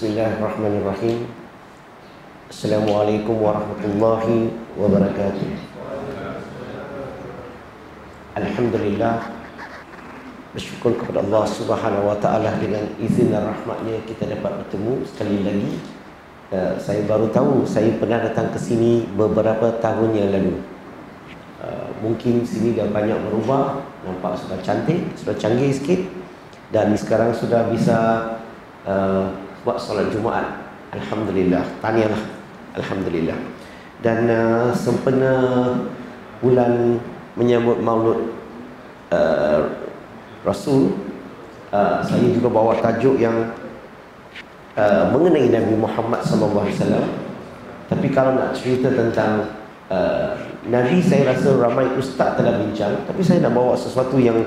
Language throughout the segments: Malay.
Bismillahirrahmanirrahim. Assalamualaikum warahmatullahi wabarakatuh. Alhamdulillah. Bersyukur kepada Allah subhanahu wa ta'ala Dengan izin dan rahmatnya kita dapat bertemu sekali lagi. Uh, Saya baru tahu saya pernah datang ke sini beberapa tahun yang lalu. Uh, Mungkin sini dah banyak berubah Nampak sudah cantik, sudah canggih sikit Dan sekarang sudah bisa uh, buat solat Jumaat. Alhamdulillah. Tahniahlah. Alhamdulillah. Dan uh, sempena bulan menyambut Maulud uh, Rasul, uh, saya juga bawa tajuk yang uh, mengenai Nabi Muhammad wasallam. Tapi kalau nak cerita tentang uh, Nabi saya rasa ramai ustaz telah bincang, tapi saya nak bawa sesuatu yang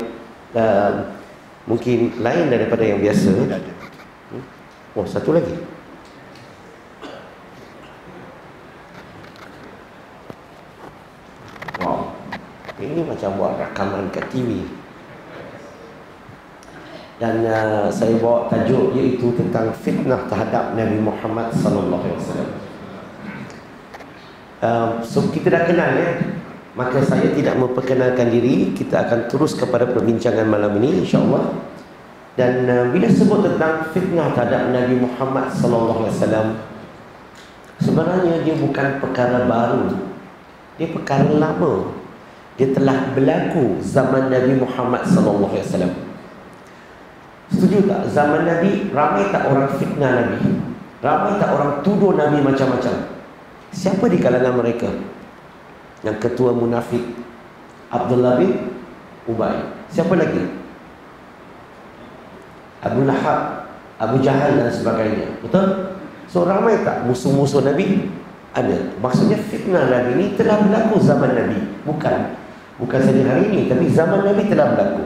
uh, mungkin lain daripada yang biasa. Oh, satu lagi. Wow. Ini macam buat rakaman kat TV. Dan uh, saya bawa tajuk iaitu tentang fitnah terhadap Nabi Muhammad sallallahu alaihi wasallam. Uh, so kita dah kenal ya. Maka saya tidak memperkenalkan diri, kita akan terus kepada perbincangan malam ini insya-Allah. Dan uh, bila sebut tentang fitnah terhadap Nabi Muhammad sallallahu alaihi wasallam sebenarnya dia bukan perkara baru. Dia perkara lama. Dia telah berlaku zaman Nabi Muhammad sallallahu alaihi wasallam. Setuju tak? Zaman Nabi ramai tak orang fitnah Nabi? Ramai tak orang tuduh Nabi macam-macam? Siapa di kalangan mereka? Yang ketua munafik Abdullah bin Ubay. Siapa lagi? Abu Lahab, Abu Jahal dan sebagainya. Betul? So ramai tak musuh-musuh Nabi? Ada. Maksudnya fitnah Nabi ini telah berlaku zaman Nabi. Bukan. Bukan saja hari ini. Tapi zaman Nabi telah berlaku.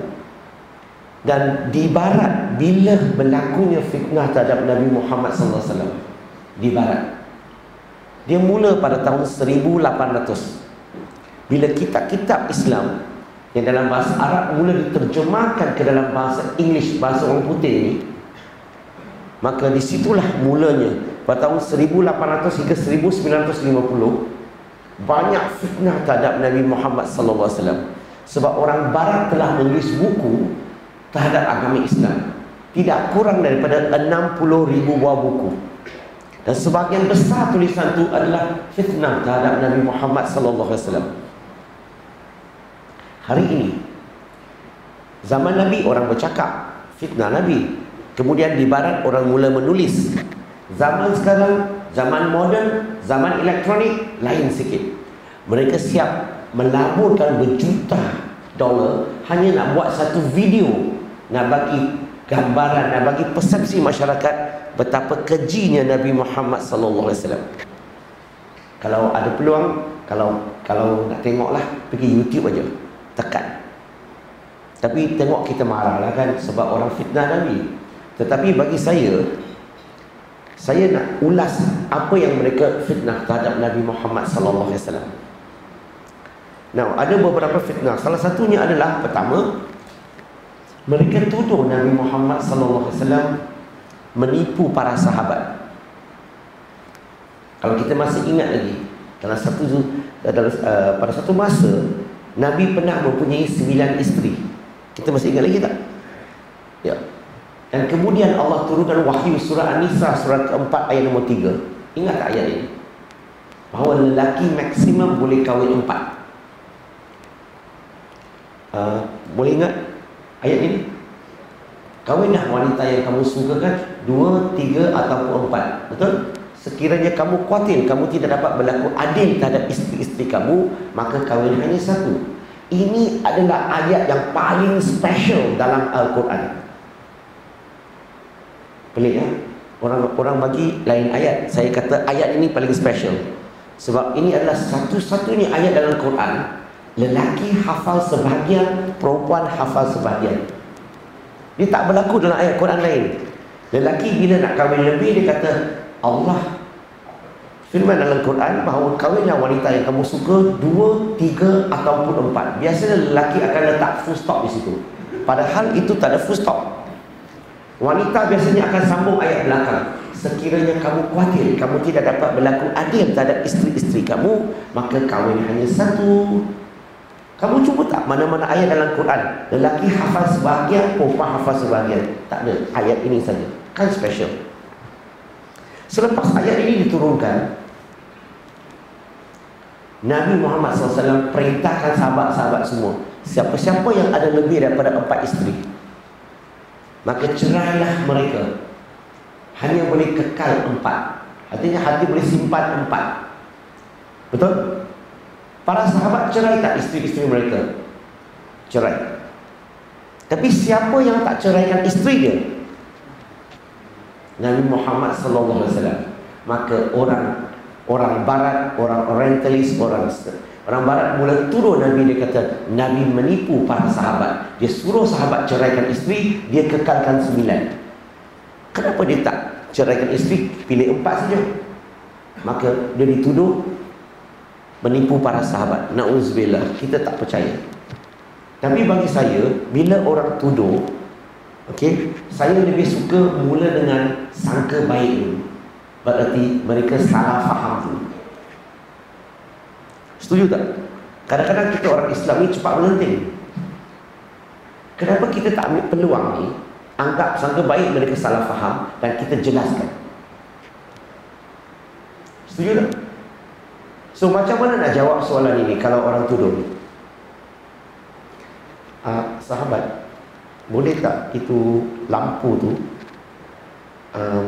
Dan di barat, bila berlakunya fitnah terhadap Nabi Muhammad SAW? Di barat. Dia mula pada tahun 1800. Bila kitab-kitab Islam yang dalam bahasa Arab mula diterjemahkan ke dalam bahasa English, bahasa orang putih ini, maka disitulah mulanya pada tahun 1800 hingga 1950 banyak fitnah terhadap Nabi Muhammad sallallahu alaihi wasallam. Sebab orang barat telah menulis buku terhadap agama Islam. Tidak kurang daripada 60 ribu buah buku. Dan sebahagian besar tulisan itu adalah fitnah terhadap Nabi Muhammad sallallahu alaihi wasallam hari ini zaman Nabi orang bercakap fitnah Nabi. Kemudian di barat orang mula menulis. Zaman sekarang zaman moden zaman elektronik lain sikit. Mereka siap melaburkan berjuta dolar hanya nak buat satu video. Nak bagi gambaran nak bagi persepsi masyarakat betapa kejinya Nabi Muhammad sallallahu alaihi wasallam. Kalau ada peluang kalau kalau nak tengoklah pergi YouTube aja tekan tapi tengok kita marah lah kan sebab orang fitnah Nabi tetapi bagi saya saya nak ulas apa yang mereka fitnah terhadap Nabi Muhammad sallallahu alaihi wasallam Now, ada beberapa fitnah. Salah satunya adalah pertama, mereka tuduh Nabi Muhammad sallallahu alaihi wasallam menipu para sahabat. Kalau kita masih ingat lagi, dalam satu dalam, uh, pada satu masa Nabi pernah mempunyai sembilan isteri. Kita masih ingat lagi tak? Ya. Dan kemudian Allah turunkan wahyu surah An-Nisa surah keempat ayat nombor tiga. Ingat tak ayat ini? Bahawa lelaki maksimum boleh kahwin empat. Uh, boleh ingat ayat ini? Kahwinlah wanita yang kamu sukakan dua, tiga ataupun empat. Betul? Sekiranya kamu khawatir kamu tidak dapat berlaku adil terhadap isteri-isteri kamu, maka kahwin hanya satu. Ini adalah ayat yang paling special dalam Al-Quran. Pelik ya? Orang orang bagi lain ayat. Saya kata ayat ini paling special. Sebab ini adalah satu-satunya ayat dalam Quran lelaki hafal sebahagian, perempuan hafal sebahagian. Dia tak berlaku dalam ayat Quran lain. Lelaki bila nak kahwin lebih dia kata Allah firman dalam Quran bahawa kahwinlah wanita yang kamu suka dua, tiga ataupun empat. Biasanya lelaki akan letak full stop di situ. Padahal itu tak ada full stop. Wanita biasanya akan sambung ayat belakang. sekiranya kamu khawatir kamu tidak dapat berlaku adil terhadap isteri-isteri kamu maka kahwin hanya satu kamu cuba tak mana-mana ayat dalam Quran lelaki hafaz sebahagian perempuan hafaz sebahagian tak ada ayat ini saja kan special selepas ayat ini diturunkan Nabi Muhammad SAW perintahkan sahabat-sahabat semua siapa-siapa yang ada lebih daripada empat isteri maka cerailah mereka hanya boleh kekal empat artinya hati boleh simpan empat betul? Para sahabat cerai tak isteri-isteri mereka? Cerai. Tapi siapa yang tak ceraikan isteri dia? Nabi Muhammad sallallahu alaihi wasallam. Maka orang orang barat, orang orientalis, orang orang barat mula tuduh Nabi dia kata Nabi menipu para sahabat. Dia suruh sahabat ceraikan isteri, dia kekalkan sembilan. Kenapa dia tak ceraikan isteri, pilih empat saja? Maka dia dituduh menipu para sahabat. Nauzubillah, kita tak percaya. Tapi bagi saya, bila orang tuduh, okey, saya lebih suka mula dengan sangka baik dulu. Berarti mereka salah faham dulu. Setuju tak? Kadang-kadang kita orang Islam ni cepat melenting. Kenapa kita tak ambil peluang ni? Anggap sangka baik mereka salah faham dan kita jelaskan. Setuju tak? So macam mana nak jawab soalan ini kalau orang tuduh? Uh, sahabat, boleh tak itu lampu tu um,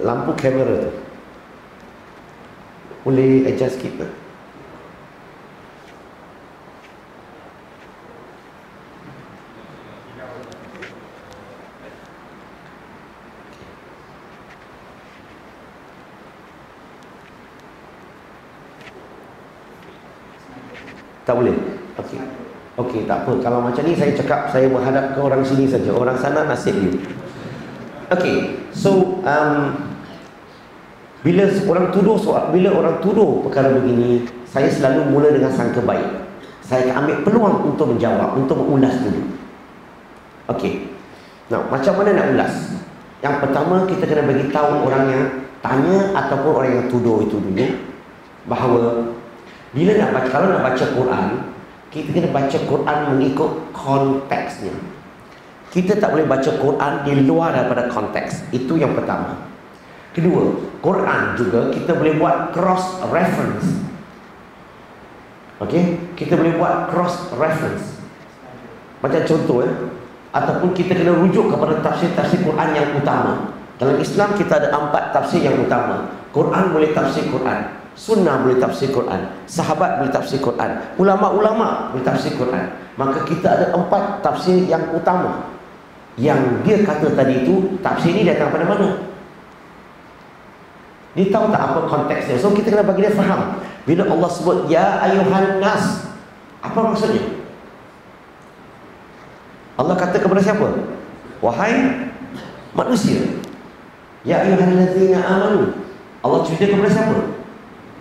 lampu kamera tu boleh adjust sikit tak? Tak boleh? Okey. Tak apa. Kalau macam ni saya cakap saya menghadap ke orang sini saja. Orang sana nasib dia. Okey. So, um, bila orang tuduh soal, bila orang tuduh perkara begini, saya selalu mula dengan sangka baik. Saya akan ambil peluang untuk menjawab, untuk mengulas dulu. Okey. Nah, macam mana nak ulas? Yang pertama kita kena bagi tahu orang yang tanya ataupun orang yang tuduh itu dulu bahawa bila nak baca, kalau nak baca Quran, kita kena baca Quran mengikut konteksnya. Kita tak boleh baca Quran di luar daripada konteks. Itu yang pertama. Kedua, Quran juga kita boleh buat cross reference. Okey, kita boleh buat cross reference. Macam contoh ya, ataupun kita kena rujuk kepada tafsir-tafsir Quran yang utama. Dalam Islam kita ada empat tafsir yang utama. Quran boleh tafsir Quran. Sunnah boleh tafsir Quran Sahabat boleh tafsir Quran Ulama-ulama boleh tafsir Quran Maka kita ada empat tafsir yang utama Yang dia kata tadi itu Tafsir ini datang pada mana? Dia tahu tak apa konteksnya So kita kena bagi dia faham Bila Allah sebut Ya ayuhan nas Apa maksudnya? Allah kata kepada siapa? Wahai manusia Ya ayuhan lazina amanu Allah cerita kepada siapa?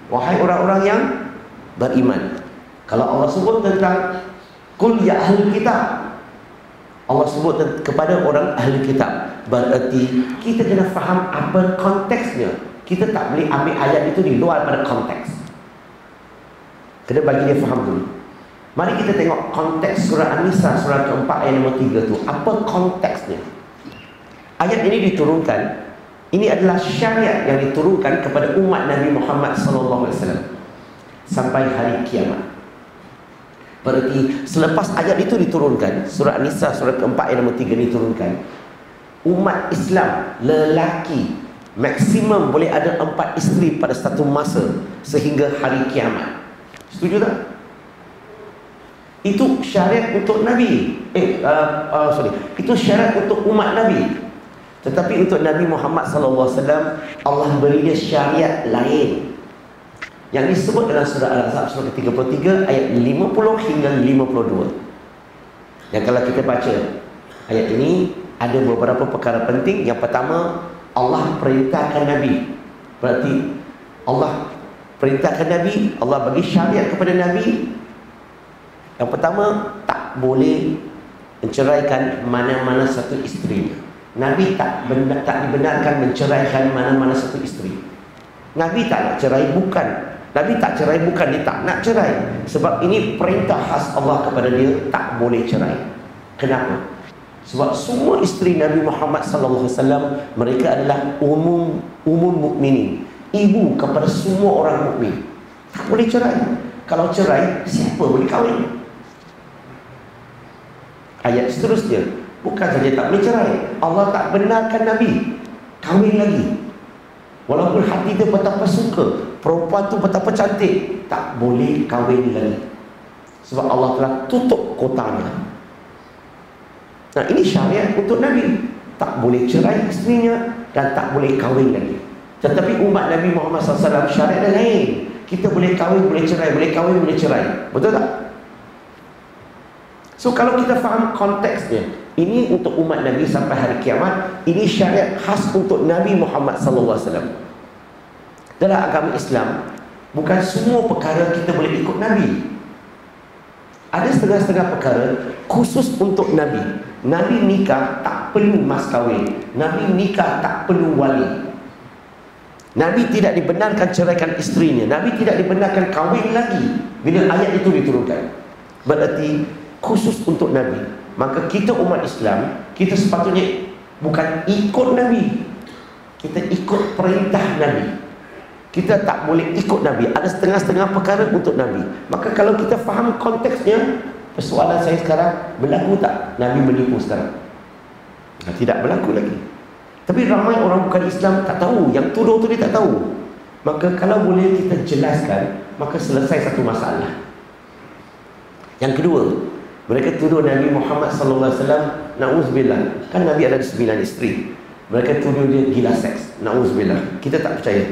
Wahai orang-orang yang beriman. Kalau Allah sebut tentang kul ya ahli kitab. Allah sebut kepada orang ahli kitab. Berarti kita kena faham apa konteksnya. Kita tak boleh ambil ayat itu di luar pada konteks. Kena bagi dia faham dulu. Mari kita tengok konteks surah An-Nisa surah keempat ayat nombor tiga tu. Apa konteksnya? Ayat ini diturunkan ini adalah syariat yang diturunkan kepada umat Nabi Muhammad wasallam sampai hari kiamat. Berarti selepas ayat itu diturunkan, surah An-Nisa surah keempat ayat nombor tiga diturunkan, umat Islam lelaki maksimum boleh ada empat isteri pada satu masa sehingga hari kiamat. Setuju tak? Itu syariat untuk Nabi. Eh, uh, uh, sorry. Itu syariat untuk umat Nabi. Tetapi untuk Nabi Muhammad wasallam Allah beri dia syariat lain. Yang disebut dalam surah Al-Ahzab surah ke-33 ayat 50 hingga 52. Dan kalau kita baca ayat ini ada beberapa perkara penting. Yang pertama Allah perintahkan Nabi. Berarti Allah perintahkan Nabi, Allah bagi syariat kepada Nabi. Yang pertama tak boleh menceraikan mana-mana satu isteri. Nabi tak benar, tak dibenarkan menceraikan mana-mana satu isteri. Nabi tak nak cerai bukan. Nabi tak cerai bukan dia tak nak cerai. Sebab ini perintah khas Allah kepada dia tak boleh cerai. Kenapa? Sebab semua isteri Nabi Muhammad sallallahu alaihi wasallam mereka adalah umum umum mukminin. Ibu kepada semua orang mukmin. Tak boleh cerai. Kalau cerai, siapa boleh kahwin? Ayat seterusnya, Bukan saja tak boleh cerai. Allah tak benarkan Nabi. Kahwin lagi. Walaupun hati dia betapa suka Perempuan tu betapa cantik Tak boleh kahwin lagi. Sebab Allah telah tutup kotanya. Nah ini syariat untuk Nabi. Tak boleh cerai isterinya Dan tak boleh kahwin lagi. Tetapi umat Nabi Muhammad SAW syariat dan lain. Kita boleh kahwin, boleh cerai Boleh kahwin, boleh cerai. Betul tak? So kalau kita faham konteksnya ini untuk umat Nabi sampai hari kiamat. Ini syariat khas untuk Nabi Muhammad sallallahu alaihi wasallam. Dalam agama Islam, bukan semua perkara kita boleh ikut Nabi. Ada setengah-setengah perkara khusus untuk Nabi. Nabi nikah tak perlu mas kahwin. Nabi nikah tak perlu wali. Nabi tidak dibenarkan ceraikan isterinya. Nabi tidak dibenarkan kahwin lagi bila ayat itu diturunkan. Berarti khusus untuk Nabi. Maka kita umat Islam Kita sepatutnya bukan ikut Nabi. Kita ikut perintah Nabi. Kita tak boleh ikut Nabi. Ada setengah-setengah perkara untuk Nabi. Maka kalau kita faham konteksnya Persoalan saya sekarang Berlaku tak Nabi menipu sekarang? Nah, Tidak berlaku lagi. Tapi ramai orang bukan Islam tak tahu. Yang tuduh tu dia tak tahu. Maka kalau boleh kita jelaskan Maka selesai satu masalah. Yang kedua mereka tuduh Nabi Muhammad sallallahu alaihi wasallam nauzubillah. Kan Nabi ada sembilan isteri. Mereka tuduh dia gila seks. Nauzubillah. Kita tak percaya.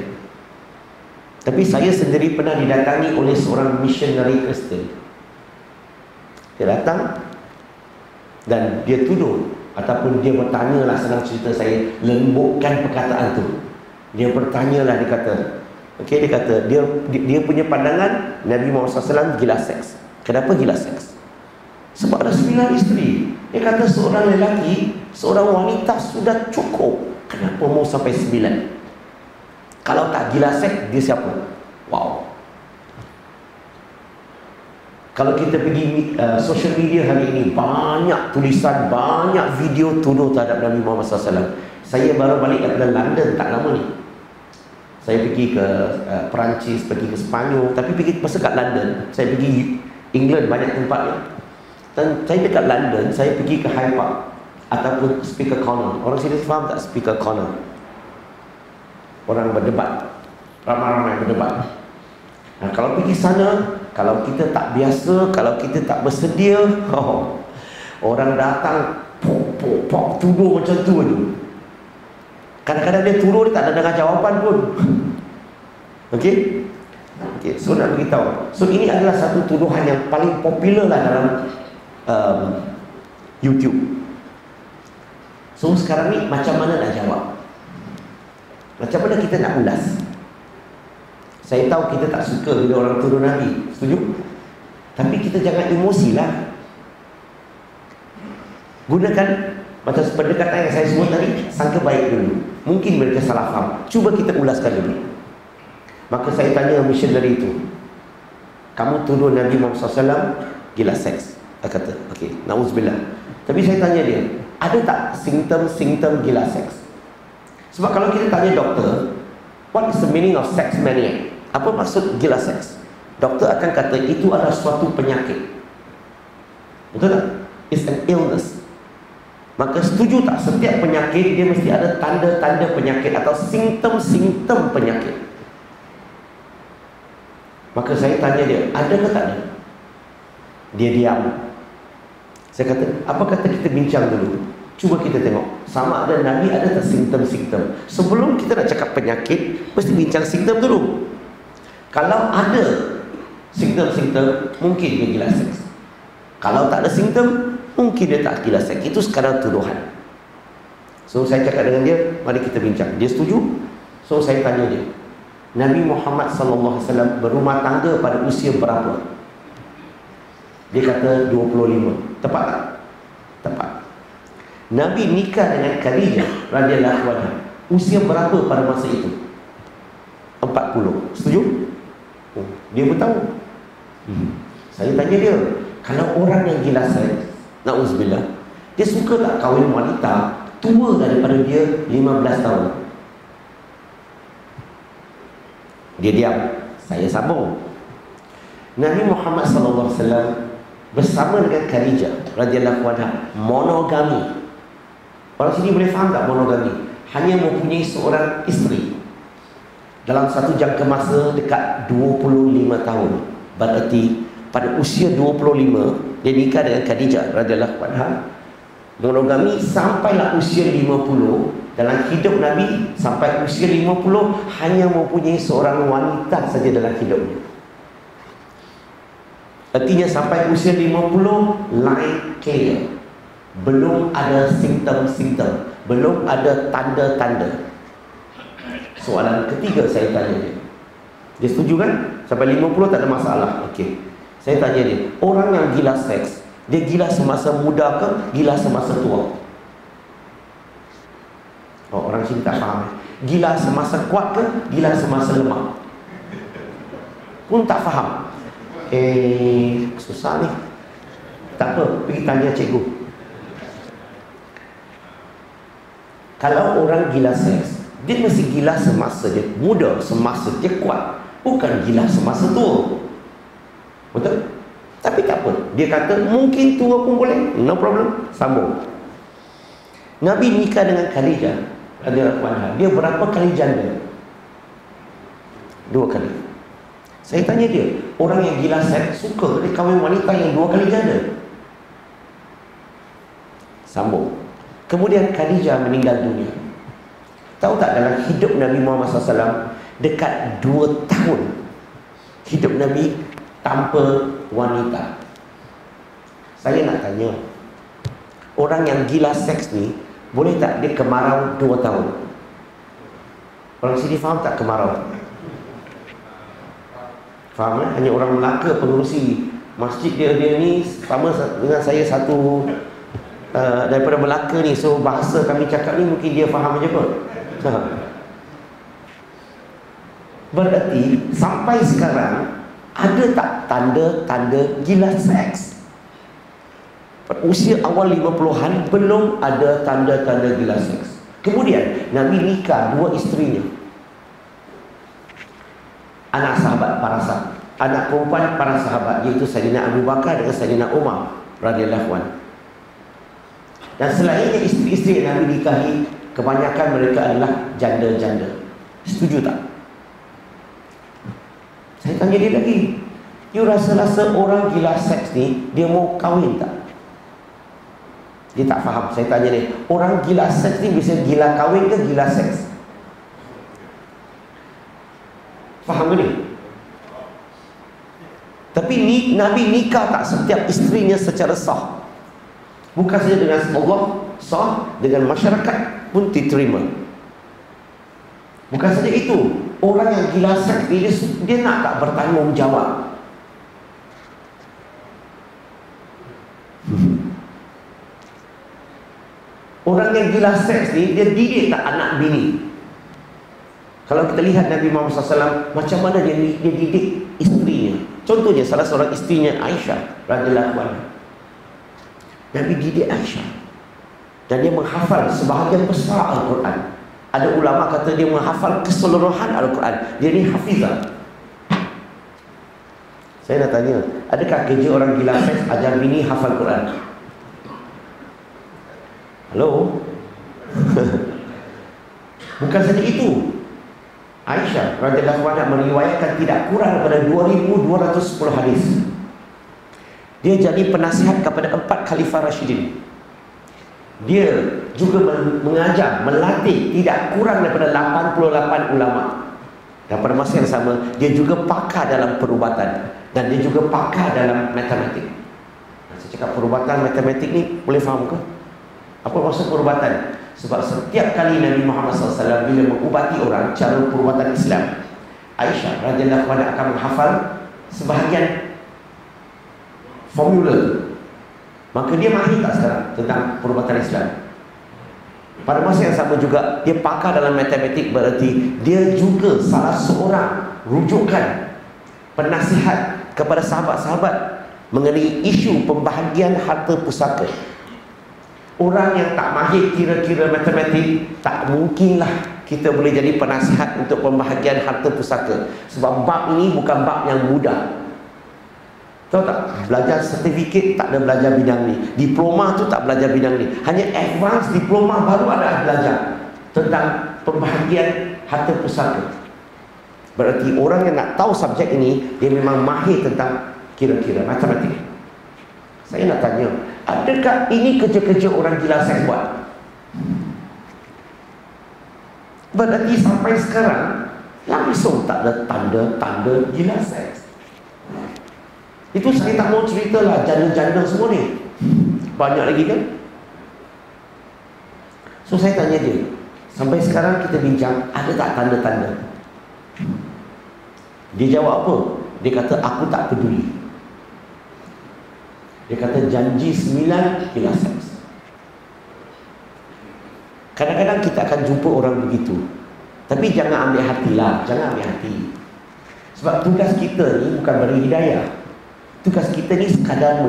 Tapi saya sendiri pernah didatangi oleh seorang missionary Kristen. Dia datang dan dia tuduh ataupun dia bertanya lah senang cerita saya lembutkan perkataan tu. Dia bertanya lah dia kata Okey dia kata dia dia punya pandangan Nabi Muhammad SAW gila seks. Kenapa gila seks? Sebab ada sembilan isteri. Dia kata seorang lelaki Seorang wanita sudah cukup. Kenapa mau sampai sembilan? Kalau tak gila seks Dia siapa? Wow. Kalau kita pergi uh, Social media hari ini Banyak tulisan Banyak video tuduh terhadap Nabi Muhammad SAW Saya baru balik daripada London Tak lama ni. Saya pergi ke uh, Perancis Pergi ke Sepanyol Tapi pergi masa kat London Saya pergi England banyak tempatnya dan saya dekat London, saya pergi ke Hyde Park ataupun Speaker Corner. Orang sini faham tak Speaker Corner? Orang berdebat. Ramai-ramai berdebat. Nah, kalau pergi sana, kalau kita tak biasa, kalau kita tak bersedia, oh, orang datang pok pok pok tuduh macam tu aja. Kadang-kadang dia turun dia tak ada dengar jawapan pun. Okey? Okey, so nak beritahu. So ini adalah satu tuduhan yang paling popular lah dalam um, YouTube. So sekarang ni macam mana nak jawab? Macam mana kita nak ulas? Saya tahu kita tak suka bila orang turun Nabi. Setuju? Tapi kita jangan emosi lah. Gunakan macam pendekatan yang saya sebut tadi, sangka baik dulu. Mungkin mereka salah faham. Cuba kita ulaskan dulu. Maka saya tanya missionary itu. Kamu tuduh Nabi Muhammad SAW gila seks. Kata, okey, na'udzubillah. Tapi saya tanya dia, ada tak simptom-simptom gila seks? Sebab kalau kita tanya doktor, what is the meaning of sex mania? Apa maksud gila seks? Doktor akan kata itu adalah suatu penyakit. Betul tak? It's an illness. Maka setuju tak setiap penyakit dia mesti ada tanda-tanda penyakit atau simptom-simptom penyakit. Maka saya tanya dia, ada ke tak ada? Dia diam. Saya kata, apa kata kita bincang dulu? Cuba kita tengok. Sama ada Nabi ada tak simptom-simptom? Sebelum kita nak cakap penyakit, mesti bincang simptom dulu. Kalau ada simptom-simptom, mungkin dia gila seks. Kalau tak ada simptom, mungkin dia tak gila seks. Itu sekarang tuduhan. So, saya cakap dengan dia, mari kita bincang. Dia setuju? So, saya tanya dia. Nabi Muhammad SAW berumah tangga pada usia berapa? Dia kata 25 Tepat tak? Tepat Nabi nikah dengan Khadijah radhiyallahu anha. Usia berapa pada masa itu? 40. Setuju? Oh, dia pun tahu. Hmm. Saya tanya dia, kalau orang yang gila seks, na'udzubillah, dia suka tak kahwin wanita tua daripada dia 15 tahun? Dia diam. Saya sambung. Nabi Muhammad sallallahu alaihi wasallam bersama dengan Khadijah radhiyallahu anha monogami. Orang sini boleh faham tak monogami? Hanya mempunyai seorang isteri dalam satu jangka masa dekat 25 tahun. Berarti pada usia 25 dia nikah dengan Khadijah radhiyallahu anha monogami sampailah usia 50 dalam hidup Nabi sampai usia 50 hanya mempunyai seorang wanita saja dalam hidupnya Artinya sampai usia 50 Line clear Belum ada simptom-simptom Belum ada tanda-tanda Soalan ketiga saya tanya dia Dia setuju kan? Sampai 50 tak ada masalah Okey Saya tanya dia Orang yang gila seks Dia gila semasa muda ke? Gila semasa tua? Oh, orang sini tak faham Gila semasa kuat ke? Gila semasa lemah? Pun tak faham Eh, susah ni. Tak apa, pergi tanya cikgu. Kalau orang gila seks, dia mesti gila semasa dia muda, semasa dia kuat. Bukan gila semasa tua. Betul? Tapi tak apa. Dia kata mungkin tua pun boleh. No problem. Sambung. Nabi nikah dengan Khadijah. Dia berapa kali janda? Dua kali. Saya tanya dia, orang yang gila seks suka dia kahwin wanita yang dua kali janda. Sambung. Kemudian Khadijah meninggal dunia. Tahu tak dalam hidup Nabi Muhammad SAW dekat dua tahun hidup Nabi tanpa wanita. Saya nak tanya, orang yang gila seks ni boleh tak dia kemarau dua tahun? Orang sini faham tak kemarau? Faham kan? Hanya orang Melaka pengurusi masjid dia dia ni sama dengan saya satu uh, daripada Melaka ni. So bahasa kami cakap ni mungkin dia faham je pun. Berarti sampai sekarang ada tak tanda-tanda gila seks? Usia awal 50-an belum ada tanda-tanda gila seks. Kemudian Nabi nikah dua isterinya anak sahabat para sahabat anak perempuan para sahabat iaitu Sayyidina Abu Bakar dengan Sayyidina Umar radhiyallahu anhu. Dan selainnya isteri-isteri yang Nabi nikahi kebanyakan mereka adalah janda-janda. Setuju tak? Saya tanya dia lagi you rasa-rasa orang gila seks ni dia mau kahwin tak? Dia tak faham. Saya tanya dia orang gila seks ni bisa gila kahwin ke gila seks Faham ni? Tapi ni, Nabi nikah tak setiap isterinya secara sah. Bukan saja dengan Allah sah, dengan masyarakat pun diterima. Bukan saja itu. Orang yang gila seks dia, dia nak tak bertanggungjawab. Orang yang gila seks ni dia didik tak anak bini. Kalau kita lihat Nabi Muhammad SAW Macam mana dia, dia didik isterinya Contohnya salah seorang isterinya Aisyah radhiyallahu anha. Nabi didik Aisyah Dan dia menghafal sebahagian besar Al-Quran Ada ulama kata dia menghafal keseluruhan Al-Quran Dia ni hafizah Saya nak tanya Adakah kerja orang gila seks ajar bini hafal Quran? Halo? Bukan saja itu Aisyah radhiyallahu anha meriwayatkan tidak kurang daripada 2210 hadis. Dia jadi penasihat kepada empat khalifah Rashidin. Dia juga mengajar, melatih tidak kurang daripada 88 ulama. Dan pada masa yang sama, dia juga pakar dalam perubatan dan dia juga pakar dalam matematik. Saya cakap perubatan matematik ni boleh faham ke? Apa maksud perubatan? Sebab setiap kali Nabi Muhammad SAW bila mengubati orang cara perbuatan Islam, Aisyah radhiyallahu anha akan menghafal sebahagian formula. Maka dia mahir tak sekarang tentang perbuatan Islam? pada masa yang sama juga dia pakar dalam matematik berarti dia juga salah seorang rujukan penasihat kepada sahabat-sahabat mengenai isu pembahagian harta pusaka orang yang tak mahir kira-kira matematik tak mungkinlah kita boleh jadi penasihat untuk pembahagian harta pusaka sebab bab ini bukan bab yang mudah Tahu tak? Belajar sertifikat tak ada belajar bidang ni. Diploma tu tak belajar bidang ni. Hanya advance diploma baru ada belajar tentang pembahagian harta pusaka. Berarti orang yang nak tahu subjek ini, dia memang mahir tentang kira-kira matematik. Saya nak tanya, adakah ini kerja-kerja orang gila saya buat? Berarti sampai sekarang, langsung tak ada tanda-tanda gila seks. Itu saya tak mau cerita lah janda-janda semua ni. Banyak lagi kan? So saya tanya dia, sampai sekarang kita bincang, ada tak tanda-tanda? Dia jawab apa? Dia kata, aku tak peduli. Dia kata, janji sembilan, kila seks. Kadang-kadang kita akan jumpa orang begitu. Tapi jangan ambil hatilah, jangan ambil hati. Sebab tugas kita ni bukan beri hidayah. Tugas kita ni sekadar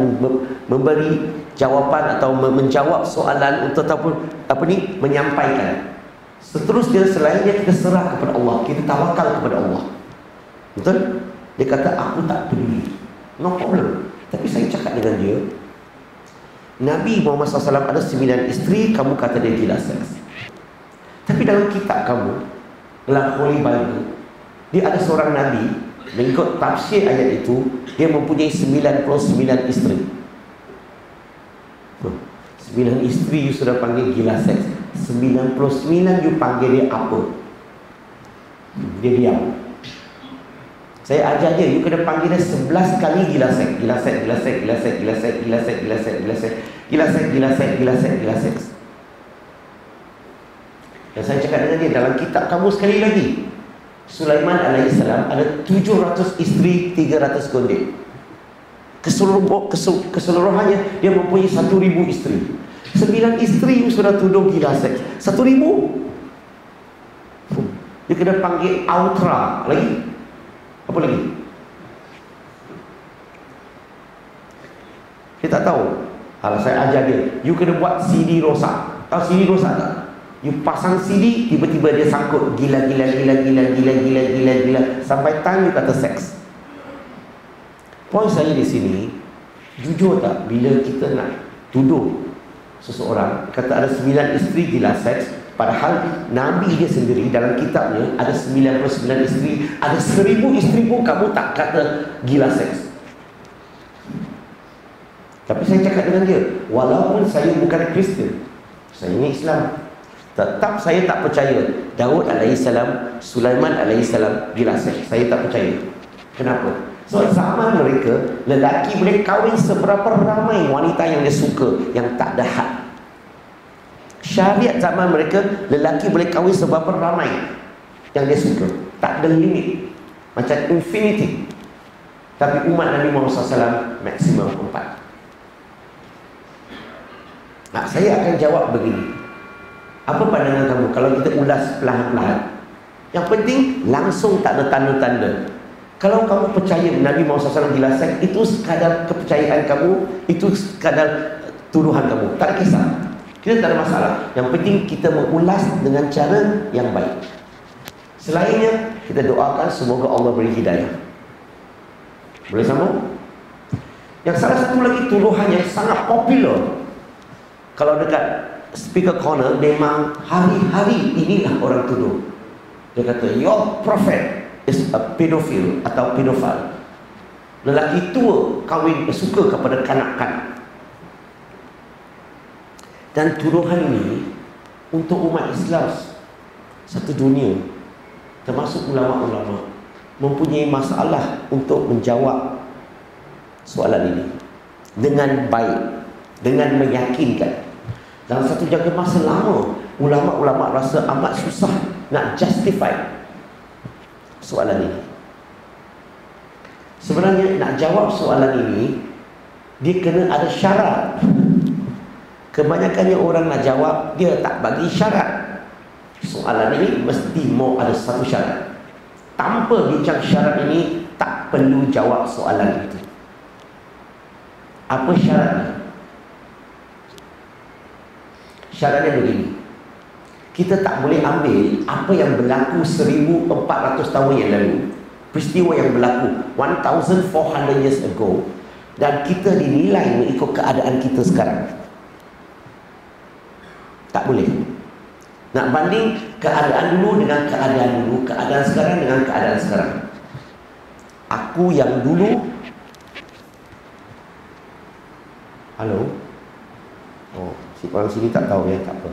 memberi jawapan atau menjawab soalan untuk ataupun apa ni menyampaikan. Seterusnya selainnya kita serah kepada Allah, kita tawakal kepada Allah. Betul? Dia kata aku tak peduli. No problem. Tapi saya cakap dengan dia, Nabi Muhammad SAW ada sembilan isteri, kamu kata dia gila seks. Tapi dalam kitab kamu, dalam Holy Bible, dia ada seorang Nabi Mengikut tafsir ayat itu Dia mempunyai 99 isteri. 9 isteri you sudah panggil gila seks. 99 you panggil dia apa? Dia diam saya ajar dia, you kena panggil dia 11 kali gila seks Gila seks, gila seks, gila seks, gila seks, gila seks, gila seks, gila seks Gila seks, gila seks, gila seks, gila Dan saya cakap dengan dia, dalam kitab kamu sekali lagi Sulaiman alaihissalam ada 700 isteri 300 gondek Keseluruh, keseluruhannya dia mempunyai 1000 isteri 9 isteri sudah tuduh gila seks 1000 dia kena panggil outra lagi apa lagi? Dia tak tahu. Kalau saya ajar dia. You kena buat CD rosak. Tahu CD rosak tak? You pasang CD, tiba-tiba dia sangkut gila gila gila gila gila gila gila gila. Sampai time you kata seks. Poin saya di sini, jujur tak bila kita nak tuduh seseorang kata ada sembilan isteri gila seks, padahal Nabi dia sendiri dalam kitabnya ada 99 isteri, ada seribu isteri pun kamu tak kata gila seks. Tapi saya cakap dengan dia, walaupun saya bukan Kristian, saya ini Islam, Tetap saya tak percaya Daud AS, Sulaiman AS Bila saya, saya tak percaya Kenapa? So zaman mereka Lelaki boleh kahwin seberapa ramai wanita yang dia suka Yang tak ada had Syariat zaman mereka Lelaki boleh kahwin seberapa ramai Yang dia suka Tak ada limit Macam infinity Tapi umat Nabi Muhammad SAW Maksimum empat Nah, saya akan jawab begini apa pandangan kamu kalau kita ulas perlahan-lahan? Yang penting langsung tak ada tanda-tanda. Kalau kamu percaya Nabi Muhammad SAW jelaskan itu sekadar kepercayaan kamu, itu sekadar tuduhan kamu. Tak kisah. Kita tak ada masalah. Yang penting kita mengulas dengan cara yang baik. Selainnya, kita doakan semoga Allah beri hidayah. Boleh sambung? Yang salah satu lagi tuduhan yang sangat popular. Kalau dekat speaker corner memang hari-hari inilah orang tuduh. Dia kata, your prophet is a pedophile atau pedophile. Lelaki tua kahwin suka kepada kanak-kanak. Dan tuduhan ini untuk umat Islam satu dunia termasuk ulama-ulama mempunyai masalah untuk menjawab soalan ini. Dengan baik, dengan meyakinkan. Dalam satu jangka masa lama Ulama-ulama rasa amat susah Nak justify Soalan ini. Sebenarnya nak jawab soalan ini Dia kena ada syarat Kebanyakannya orang nak jawab Dia tak bagi syarat Soalan ini mesti mau ada satu syarat. Tanpa bincang syarat ini Tak perlu jawab soalan itu. Apa syaratnya? Syaratnya begini. Kita tak boleh ambil Apa yang berlaku 1400 tahun yang lalu. Peristiwa yang berlaku 1400 years ago. Dan kita dinilai mengikut keadaan kita sekarang tak boleh. Nak banding keadaan dulu dengan keadaan dulu, keadaan sekarang dengan keadaan sekarang. Aku yang dulu Halo. Oh, si orang sini tak tahu ya, tak apa.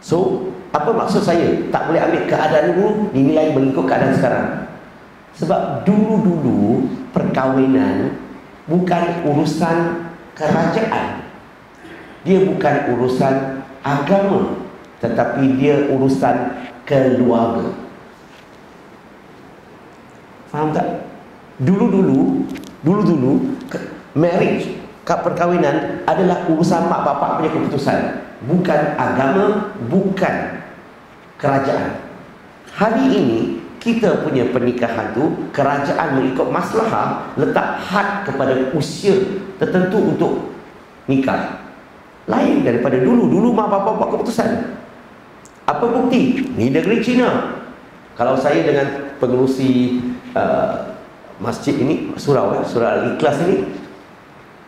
So, apa maksud saya? Tak boleh ambil keadaan dulu dinilai mengikut keadaan sekarang. Sebab dulu-dulu perkahwinan bukan urusan kerajaan dia bukan urusan agama tetapi dia urusan keluarga. Faham tak? Dulu-dulu dulu-dulu marriage perkahwinan adalah urusan mak bapak punya keputusan. Bukan agama bukan kerajaan. Hari ini kita punya pernikahan tu kerajaan mengikut masalah letak had kepada usia tertentu untuk nikah lain daripada dulu. Dulu mak bapak buat keputusan. Apa bukti? Ni negeri Cina kalau saya dengan pengurusi uh, masjid ini surau eh, surau al-ikhlas ini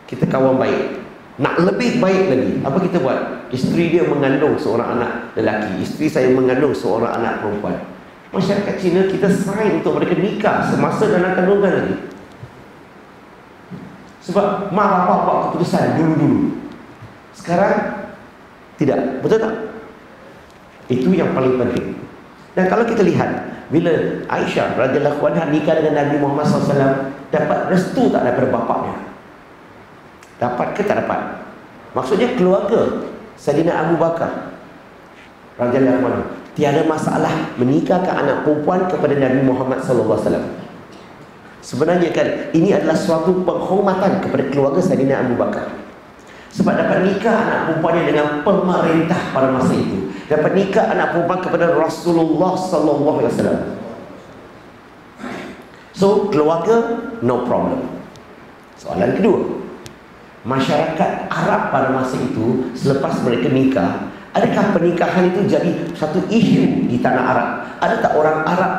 kita kawan baik. Nak lebih baik lagi. Apa kita buat? Isteri dia mengandung seorang anak lelaki. Isteri saya mengandung seorang anak perempuan. Masyarakat Cina kita sign untuk mereka nikah semasa dalam kandungan lagi. Sebab mak bapak buat keputusan dulu-dulu sekarang tidak, betul tak? Itu yang paling penting. Dan kalau kita lihat bila Aisyah radhiyallahu anha nikah dengan Nabi Muhammad SAW dapat restu tak daripada bapaknya? Dapat ke tak dapat? Maksudnya keluarga Sayyidina Abu Bakar radhiyallahu anhu tiada masalah menikahkan anak perempuan kepada Nabi Muhammad SAW. Sebenarnya kan ini adalah suatu penghormatan kepada keluarga Sayyidina Abu Bakar. Sebab dapat nikah anak perempuannya dengan pemerintah pada masa itu. Dapat nikah anak perempuan kepada Rasulullah sallallahu alaihi wasallam. So, keluarga no problem. Soalan kedua. Masyarakat Arab pada masa itu selepas mereka nikah, adakah pernikahan itu jadi satu isu di tanah Arab? Ada tak orang Arab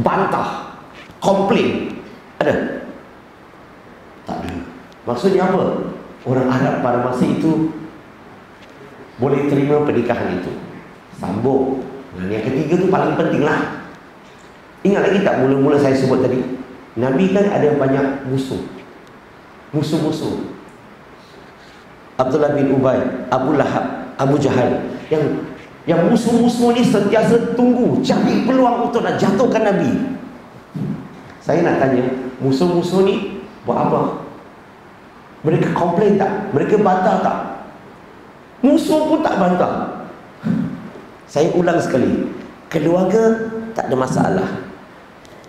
bantah, komplain? Ada? Tak ada. Maksudnya apa? Orang Arab pada masa itu boleh terima pernikahan itu. Sambung. Dan yang ketiga tu paling penting lah. Ingat lagi tak mula-mula saya sebut tadi? Nabi kan ada banyak musuh. Musuh-musuh. Abdullah bin Ubay Abu Lahab Abu Jahal. Yang yang musuh-musuh ni sentiasa tunggu cari peluang untuk nak jatuhkan Nabi. Saya nak tanya musuh-musuh ni buat apa mereka komplain tak? Mereka bantah tak? Musuh pun tak bantah. Saya ulang sekali. Keluarga tak ada masalah.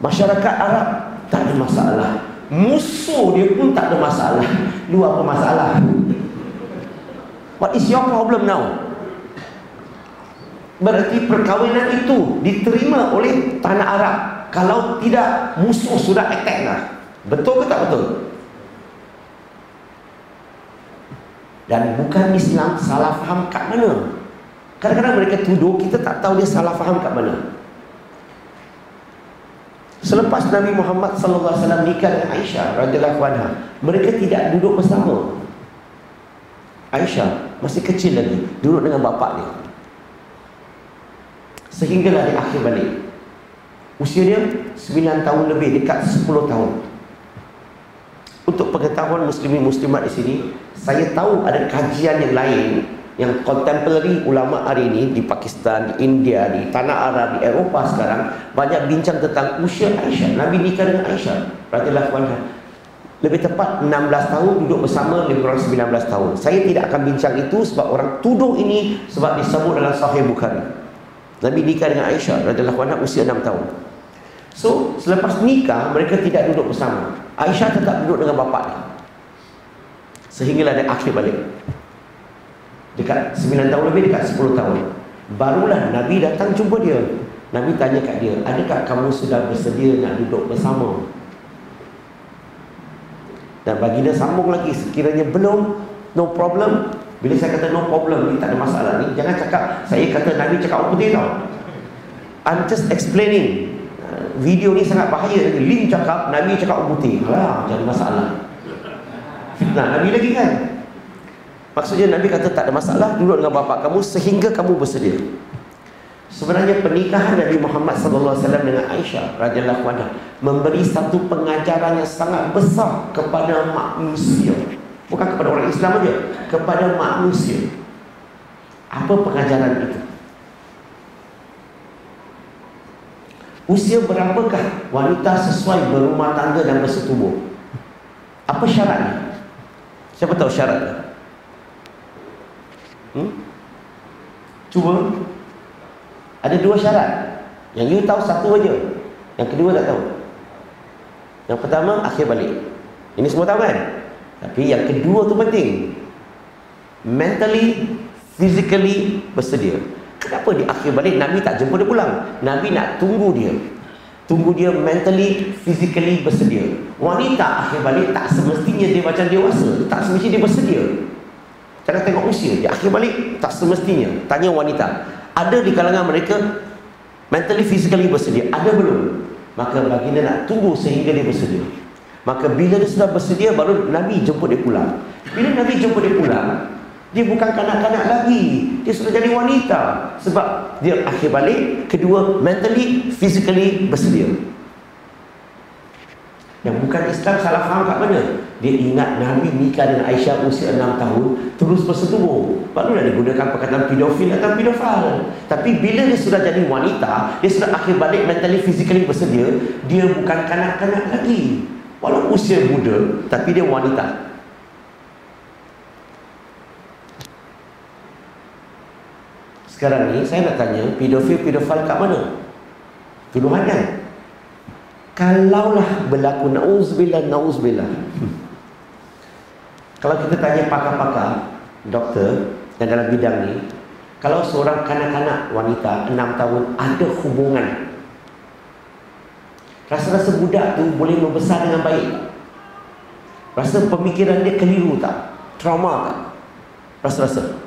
Masyarakat Arab tak ada masalah. Musuh dia pun tak ada masalah. Lu apa masalah? What is your problem now? Berarti perkahwinan itu diterima oleh tanah Arab. Kalau tidak, musuh sudah attack lah. Betul ke tak betul? Dan bukan Islam salah faham kat mana Kadang-kadang mereka tuduh Kita tak tahu dia salah faham kat mana Selepas Nabi Muhammad sallallahu alaihi wasallam nikah dengan Aisyah radhiyallahu anha, mereka tidak duduk bersama. Aisyah masih kecil lagi, duduk dengan bapaknya. Sehinggalah di akhir balik. Usia dia 9 tahun lebih, dekat 10 tahun. Untuk pengetahuan muslimin muslimat di sini, saya tahu ada kajian yang lain yang contemporary ulama hari ini di Pakistan, di India, di tanah Arab, di Eropah sekarang banyak bincang tentang usia Aisyah. Nabi nikah dengan Aisyah radhiyallahu anha. Lebih tepat 16 tahun duduk bersama lebih kurang 19 tahun. Saya tidak akan bincang itu sebab orang tuduh ini sebab disebut dalam Sahih Bukhari. Nabi nikah dengan Aisyah radhiyallahu anha usia 6 tahun. So, selepas nikah mereka tidak duduk bersama. Aisyah tetap duduk dengan bapaknya. Sehinggalah dia akhir balik Dekat 9 tahun lebih, dekat 10 tahun. Barulah Nabi datang jumpa dia. Nabi tanya kat dia, adakah kamu sudah bersedia nak duduk bersama? Dan baginda sambung lagi, sekiranya belum, no problem. Bila saya kata no problem, ni tak ada masalah ni. Jangan cakap, saya kata Nabi cakap apa putih tau. I'm just explaining. Video ni sangat bahaya. Lin cakap, Nabi cakap putih. Alah, jadi masalah. Fitnah Nabi lagi kan? Maksudnya Nabi kata tak ada masalah duduk dengan bapa kamu sehingga kamu bersedia. Sebenarnya pernikahan Nabi Muhammad sallallahu alaihi wasallam dengan Aisyah radhiyallahu anha memberi satu pengajaran yang sangat besar kepada manusia. Bukan kepada orang Islam saja, kepada manusia. Apa pengajaran itu? Usia berapakah wanita sesuai berumah tangga dan bersetubuh? Apa syaratnya? Siapa tahu syaratnya? Hmm? Cuba ada dua syarat. Yang you tahu satu aja. Yang kedua tak tahu. Yang pertama akhir balik. Ini semua tahu kan? Tapi yang kedua tu penting. Mentally, physically bersedia. Kenapa di akhir balik Nabi tak jemput dia pulang? Nabi nak tunggu dia. Tunggu dia mentally, physically bersedia. Wanita akhir balik tak semestinya dia macam dewasa. Tak semestinya dia bersedia. Jangan tengok usia. Di akhir balik tak semestinya. Tanya wanita. Ada di kalangan mereka mentally physically bersedia. Ada belum? Maka baginda nak tunggu sehingga dia bersedia. Maka bila dia sudah bersedia baru Nabi jemput dia pulang. Bila Nabi jemput dia pulang, dia bukan kanak-kanak lagi. Dia sudah jadi wanita sebab dia akhir balik kedua mentally physically bersedia. Yang bukan Islam salah faham kat mana? Dia ingat Nabi nikah dengan Aisyah usia 6 tahun Terus bersetubuh Barulah digunakan perkataan pedofil atau pedofil Tapi bila dia sudah jadi wanita Dia sudah akhir balik mentally, physically bersedia Dia bukan kanak-kanak lagi Walaupun usia muda Tapi dia wanita Sekarang ni saya nak tanya Pedofil-pedofil kat mana? Tuduhan kan? Kalaulah berlaku na'uzubillah, na'uzubillah. Kalau kita tanya pakar-pakar, doktor yang dalam bidang ni, kalau seorang kanak-kanak wanita 6 tahun ada hubungan, rasa-rasa budak tu boleh membesar dengan baik Rasa pemikiran dia keliru tak? Trauma tak? Rasa-rasa.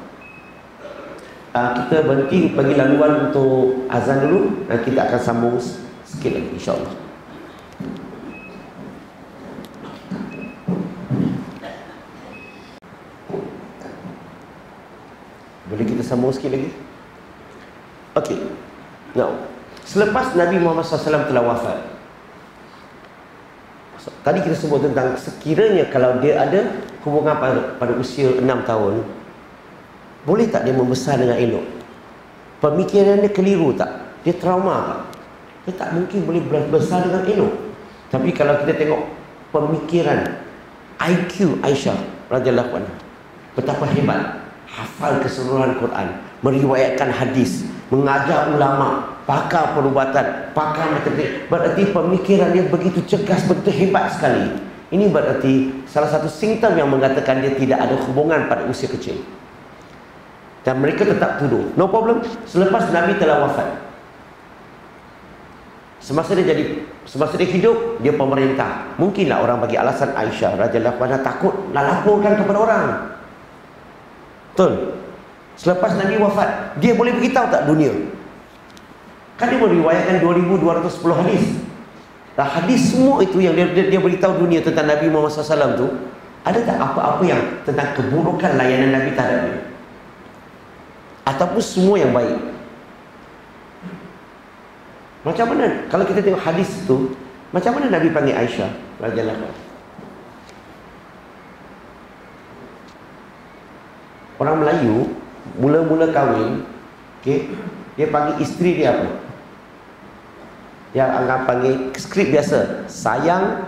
Uh, kita berhenti bagi laluan untuk azan dulu dan kita akan sambung sikit lagi insyaAllah. Boleh kita sambung sikit lagi? Okey. Now, selepas Nabi Muhammad SAW telah wafat, tadi kita sebut tentang sekiranya kalau dia ada hubungan pada, pada usia 6 tahun, boleh tak dia membesar dengan elok? Pemikiran dia keliru tak? Dia trauma tak? Dia tak mungkin boleh besar dengan elok. Tapi kalau kita tengok pemikiran IQ Aisyah radhiyallahu anha betapa hebat hafal keseluruhan Quran, meriwayatkan hadis, mengajar ulama, pakar perubatan, pakar matematik. Berarti pemikiran dia begitu cergas, begitu hebat sekali. Ini berarti salah satu simptom yang mengatakan dia tidak ada hubungan pada usia kecil. Dan mereka tetap tuduh. No problem. Selepas Nabi telah wafat. Semasa dia jadi semasa dia hidup, dia pemerintah. Mungkinlah orang bagi alasan Aisyah radhiyallahu anha takut nak laporkan kepada orang. Betul. Selepas Nabi wafat, dia boleh beritahu tak dunia? Kan dia meriwayatkan 2210 hadis. Dan hadis semua itu yang dia, dia, dia beritahu dunia tentang Nabi Muhammad SAW tu, ada tak apa-apa yang tentang keburukan layanan Nabi terhadap dia? Ataupun semua yang baik? Macam mana kalau kita tengok hadis itu, macam mana Nabi panggil Aisyah radhiyallahu anha? Orang Melayu mula-mula kahwin, okey, dia panggil isteri dia apa? Yang anggap panggil skrip biasa. Sayang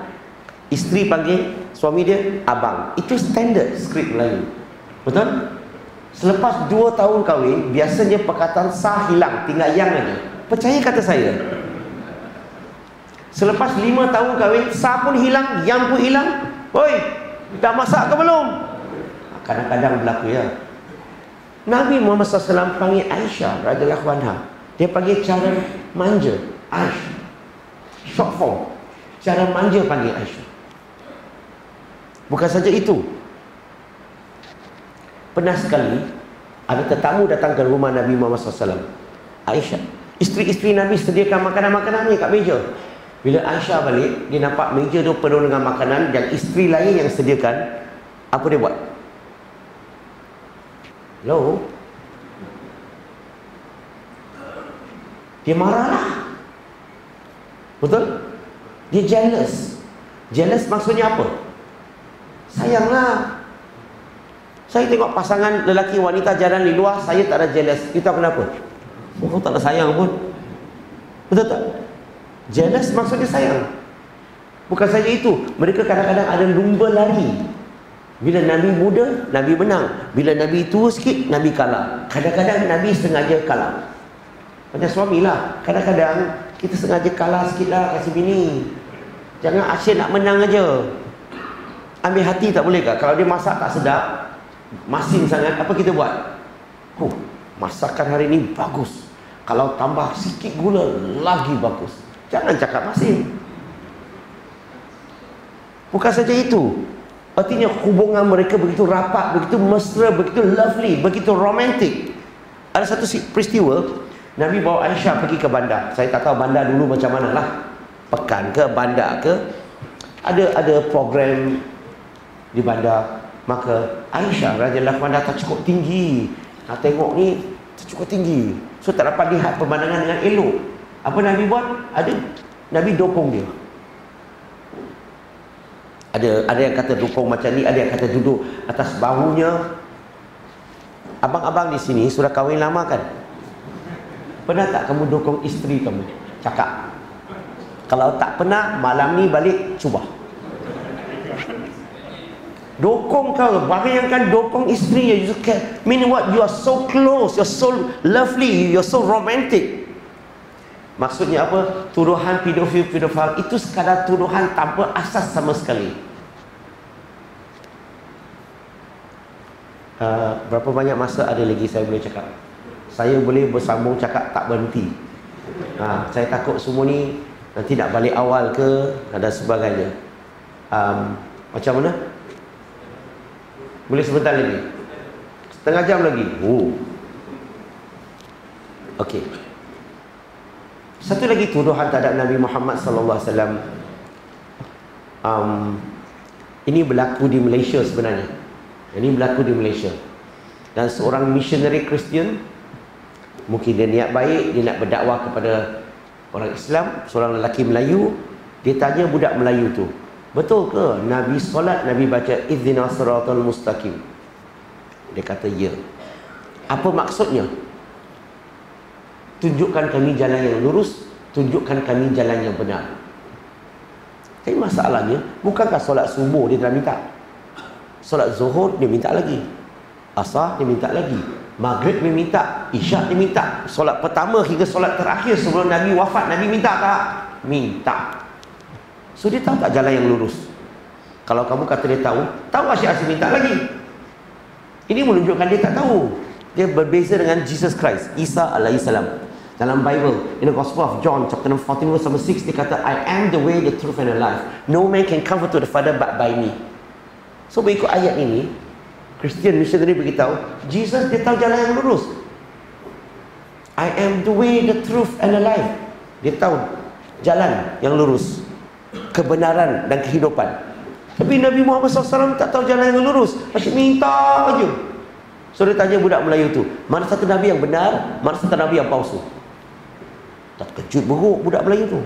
isteri panggil suami dia abang. Itu standard skrip Melayu. Betul? Selepas 2 tahun kahwin, biasanya perkataan sah hilang, tinggal yang aja. Percaya kata saya. Selepas 5 tahun kahwin, sah pun hilang, yang pun hilang. Oi, dah masak ke belum? kadang-kadang berlaku ya Nabi Muhammad SAW panggil Aisyah radhiyallahu anha. Dia panggil cara manja Aisyah. Short form. Cara manja panggil Aisyah. Bukan saja itu. Pernah sekali ada tetamu datang ke rumah Nabi Muhammad SAW. Aisyah. Isteri-isteri Nabi sediakan makanan-makanan ni kat meja. Bila Aisyah balik, dia nampak meja tu penuh dengan makanan dan isteri lain yang sediakan, apa dia buat? Hello? Dia marahlah. Betul? Dia jealous. Jealous maksudnya apa? Sayanglah. Saya tengok pasangan lelaki wanita jalan di luar, saya tak ada jealous. Kita kenapa? Oh, tak ada sayang pun. Betul tak? Jealous maksudnya sayang. Bukan saja itu. Mereka kadang-kadang ada lumba lari. Bila Nabi muda, Nabi menang. Bila Nabi tua sikit, Nabi kalah. Kadang-kadang Nabi sengaja kalah. Macam suami lah. Kadang-kadang kita sengaja kalah sikit lah kasih bini. Jangan asyik nak menang aja. Ambil hati tak boleh kah? Kalau dia masak tak sedap, masin sangat, apa kita buat? Oh, masakan hari ini bagus. Kalau tambah sikit gula, lagi bagus. Jangan cakap masin. Bukan saja itu. Artinya hubungan mereka begitu rapat, begitu mesra, begitu lovely, begitu romantik. Ada satu peristiwa, Nabi bawa Aisyah pergi ke bandar. Saya tak tahu bandar dulu macam mana lah. Pekan ke, bandar ke. Ada ada program di bandar. Maka Aisyah radhiyallahu anha tak cukup tinggi. Nak tengok ni cukup tinggi. So tak dapat lihat pemandangan dengan elok. Apa Nabi buat? Ada Nabi dokong dia. Ada ada yang kata dukung macam ni, ada yang kata duduk atas bahunya. Abang-abang di sini sudah kahwin lama kan? Pernah tak kamu dukung isteri kamu? Cakap. Kalau tak pernah, malam ni balik cuba. Dokong kau, bayangkan dokong isteri you can mean what? You are so close, you're so lovely, you're so romantic. Maksudnya apa? Tuduhan pedofil pedofil itu sekadar tuduhan tanpa asas sama sekali. Uh, berapa banyak masa ada lagi saya boleh cakap? Saya boleh bersambung cakap tak berhenti. Uh, saya takut semua ni nanti nak balik awal ke dan sebagainya. Um, macam mana? Boleh sebentar lagi? Setengah jam lagi? Oh. Okey. Satu lagi tuduhan terhadap Nabi Muhammad sallallahu alaihi wasallam. Um, ini berlaku di Malaysia sebenarnya. Ini berlaku di Malaysia. Dan seorang missionary Kristian mungkin dia niat baik, dia nak berdakwah kepada orang Islam, seorang lelaki Melayu, dia tanya budak Melayu tu, betul ke Nabi solat Nabi baca idzina siratal mustaqim? Dia kata ya. Apa maksudnya? tunjukkan kami jalan yang lurus tunjukkan kami jalan yang benar tapi masalahnya bukankah solat subuh dia dah minta solat zuhur dia minta lagi asar dia minta lagi maghrib dia minta isyak dia minta solat pertama hingga solat terakhir sebelum Nabi wafat Nabi minta tak? minta so dia tahu tak jalan yang lurus kalau kamu kata dia tahu tahu asyik-asyik minta lagi ini menunjukkan dia tak tahu dia berbeza dengan Jesus Christ Isa alaihissalam dalam Bible, in the Gospel of John, chapter 14, verse number 6, dia kata, I am the way, the truth and the life. No man can come to the Father but by me. So, berikut ayat ini, Christian missionary beritahu, Jesus dia tahu jalan yang lurus. I am the way, the truth and the life. Dia tahu jalan yang lurus. Kebenaran dan kehidupan. Tapi Nabi Muhammad SAW tak tahu jalan yang lurus. Asyik minta aja. So dia tanya budak Melayu tu, mana satu Nabi yang benar, mana satu Nabi yang palsu? Tak kejut beruk budak Melayu tu.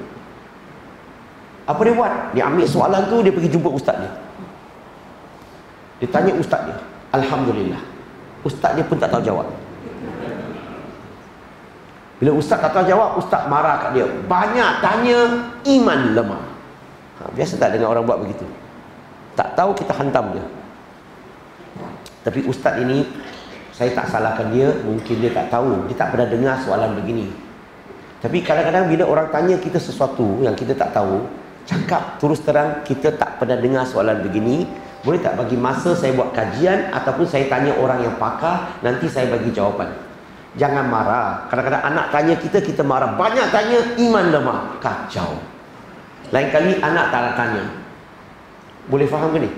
Apa dia buat? Dia ambil soalan tu, dia pergi jumpa ustaz dia. Dia tanya ustaz dia. Alhamdulillah. Ustaz dia pun tak tahu jawab. Bila ustaz tak tahu jawab, ustaz marah kat dia. Banyak tanya, iman lemah. Biasa tak dengar orang buat begitu? Tak tahu kita hantam dia. Tapi ustaz ini, saya tak salahkan dia, mungkin dia tak tahu. Dia tak pernah dengar soalan begini. Tapi kadang-kadang bila orang tanya kita sesuatu yang kita tak tahu, cakap terus terang kita tak pernah dengar soalan begini, Boleh tak bagi masa saya buat kajian ataupun saya tanya orang yang pakar, nanti saya bagi jawapan. Jangan marah. Kadang-kadang anak tanya kita, kita marah. Banyak tanya, iman lemah. Kacau. Lain kali anak tak nak tanya. Boleh faham ke ni?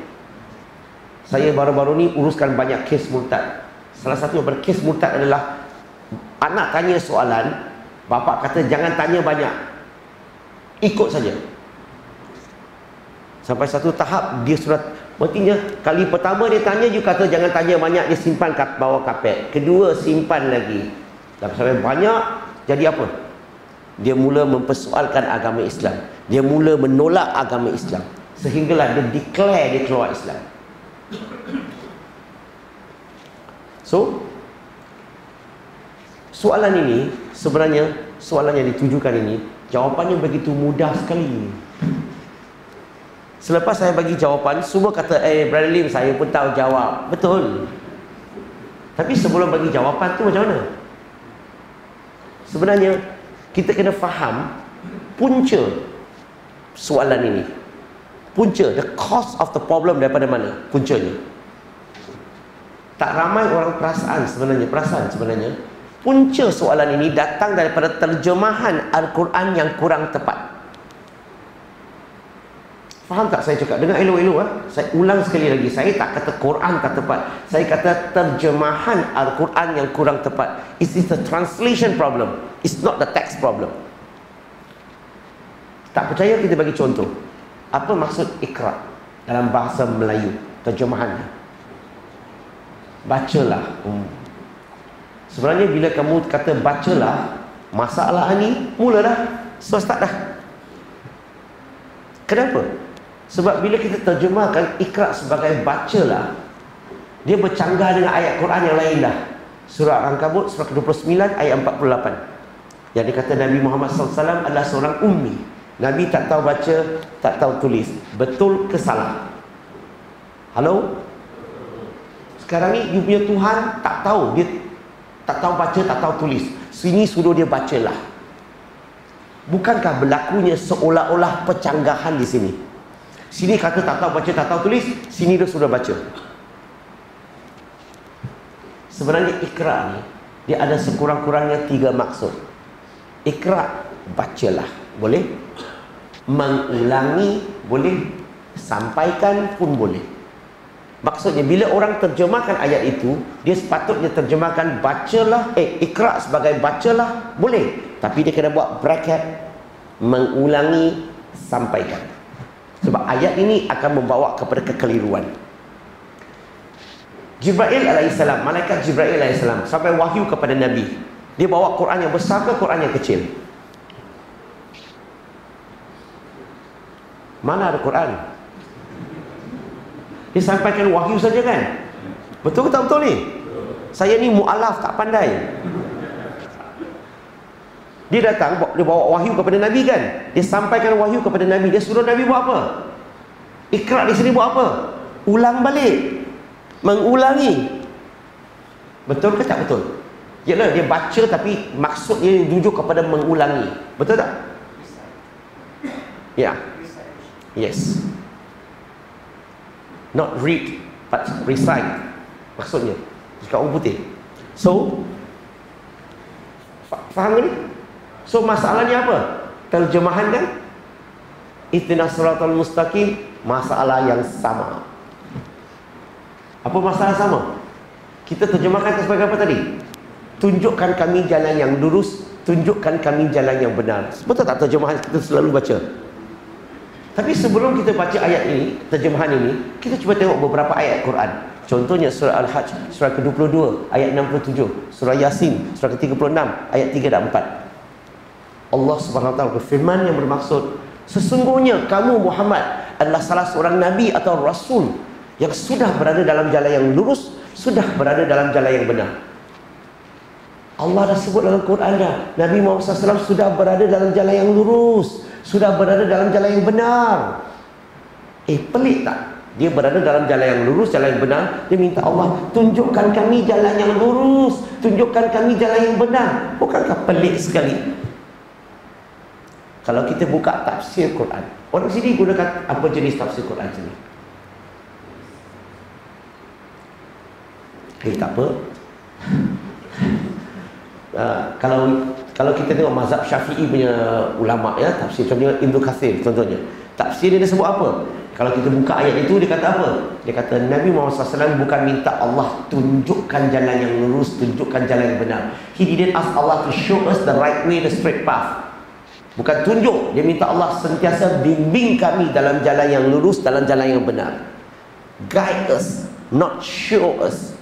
Saya baru-baru ni uruskan banyak kes murtad. Salah satu yang kes murtad adalah anak tanya soalan, bapak kata jangan tanya banyak. Ikut saja. Sampai satu tahap dia surat Berarti kali pertama dia tanya juga kata jangan tanya banyak dia simpan kat bawah kapet. Kedua simpan lagi. Dan sampai banyak jadi apa? Dia mula mempersoalkan agama Islam. Dia mula menolak agama Islam. Sehinggalah dia declare dia keluar Islam. So soalan ini sebenarnya soalan yang ditujukan ini jawapannya begitu mudah sekali. Selepas saya bagi jawapan, semua kata, eh Brother Lim, saya pun tahu jawab. Betul. Tapi sebelum bagi jawapan tu macam mana? Sebenarnya, kita kena faham punca soalan ini. Punca, the cause of the problem daripada mana? Puncanya. Tak ramai orang perasaan sebenarnya, perasaan sebenarnya. Punca soalan ini datang daripada terjemahan Al-Quran yang kurang tepat. Faham tak saya cakap? Dengar elok-elok ah. Saya ulang sekali lagi. Saya tak kata Quran tak tepat. Saya kata terjemahan Al-Quran yang kurang tepat. It is the translation problem. It's not the text problem. Tak percaya kita bagi contoh. Apa maksud ikra dalam bahasa Melayu? Terjemahannya. Bacalah. Hmm. Sebenarnya bila kamu kata bacalah, masalah ni mula dah. So start dah. Kenapa? Sebab bila kita terjemahkan ikra sebagai bacalah Dia bercanggah dengan ayat Quran yang lain dah Surah Al-Ankabut surah ke-29 ayat 48 Yang dikata Nabi Muhammad SAW adalah seorang ummi Nabi tak tahu baca, tak tahu tulis Betul ke salah? Halo? Sekarang ni you punya Tuhan tak tahu Dia tak tahu baca, tak tahu tulis Sini suruh dia bacalah Bukankah berlakunya seolah-olah pecanggahan di sini? Sini kata tak tahu baca, tak tahu tulis. Sini dia sudah baca. Sebenarnya ikra ni, dia ada sekurang-kurangnya tiga maksud. Ikra, bacalah. Boleh? Mengulangi, boleh? Sampaikan pun boleh. Maksudnya, bila orang terjemahkan ayat itu, dia sepatutnya terjemahkan bacalah, eh, ikra sebagai bacalah, boleh. Tapi dia kena buat bracket, mengulangi, sampaikan. Sebab ayat ini akan membawa kepada kekeliruan. Jibril alaihissalam, malaikat Jibril alaihissalam sampai wahyu kepada Nabi. Dia bawa Quran yang besar ke Quran yang kecil? Mana ada Quran? Dia sampaikan wahyu saja kan? Betul ke tak betul ni? Saya ni mu'alaf tak pandai. Dia datang, dia bawa wahyu kepada Nabi kan? Dia sampaikan wahyu kepada Nabi. Dia suruh Nabi buat apa? Ikrar di sini buat apa? Ulang balik. Mengulangi. Betul ke tak betul? Yalah, dia baca tapi maksudnya tuju kepada mengulangi. Betul tak? Ya. Yeah. Yes. Not read, but recite. Maksudnya. Cakap orang putih. So, faham ni? So masalahnya apa? Terjemahan kan? Ihdinas siratal mustaqim masalah yang sama. Apa masalah sama? Kita terjemahkan sebagai apa tadi? Tunjukkan kami jalan yang lurus, tunjukkan kami jalan yang benar. Betul tak terjemahan kita selalu baca? Tapi sebelum kita baca ayat ini, terjemahan ini, kita cuba tengok beberapa ayat Quran. Contohnya surah Al-Hajj, surah ke-22, ayat 67, surah Yasin, surah ke-36, ayat 3 dan 4. Allah Taala berfirman yang bermaksud sesungguhnya kamu Muhammad adalah salah seorang nabi atau rasul yang sudah berada dalam jalan yang lurus, sudah berada dalam jalan yang benar. Allah dah sebut dalam Quran dah, Nabi Muhammad SAW sudah berada dalam jalan yang lurus, sudah berada dalam jalan yang benar. Eh, pelik tak? Dia berada dalam jalan yang lurus, jalan yang benar. Dia minta Allah, tunjukkan kami jalan yang lurus. Tunjukkan kami jalan yang benar. Bukankah pelik sekali? Kalau kita buka tafsir Quran Orang sini gunakan apa jenis tafsir Quran sini? Eh tak apa. Uh, kalau kalau kita tengok mazhab Syafi'i punya ulama ya tafsir contohnya Ibnu Katsir contohnya. Tafsir dia, dia sebut apa? Kalau kita buka ayat itu dia kata apa? Dia kata Nabi Muhammad SAW bukan minta Allah tunjukkan jalan yang lurus, tunjukkan jalan yang benar. He didn't ask Allah to show us the right way, the straight path. Bukan tunjuk, dia minta Allah sentiasa bimbing kami dalam jalan yang lurus, dalam jalan yang benar. Guide us, not show us.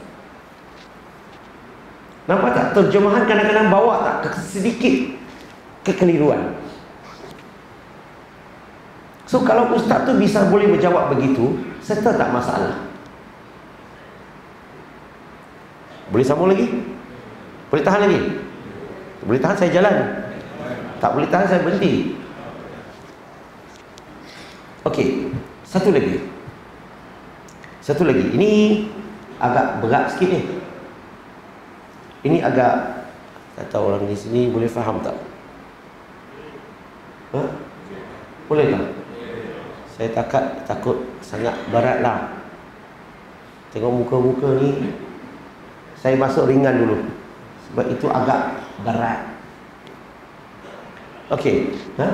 Nampak tak? Terjemahan kadang-kadang bawa tak sedikit kekeliruan. So kalau ustaz tu bisa boleh menjawab begitu, serta tak masalah. Boleh sambung lagi? Boleh tahan lagi? Boleh tahan saya jalan. Tak boleh tahan saya berhenti. Okey, satu lagi. Satu lagi. Ini agak berat sikit ni. Ini agak tahu orang di sini boleh faham tak? Ha? Boleh tak? saya takut takut sangat berat lah tengok muka-muka ni saya masuk ringan dulu sebab itu agak berat Okey, ha?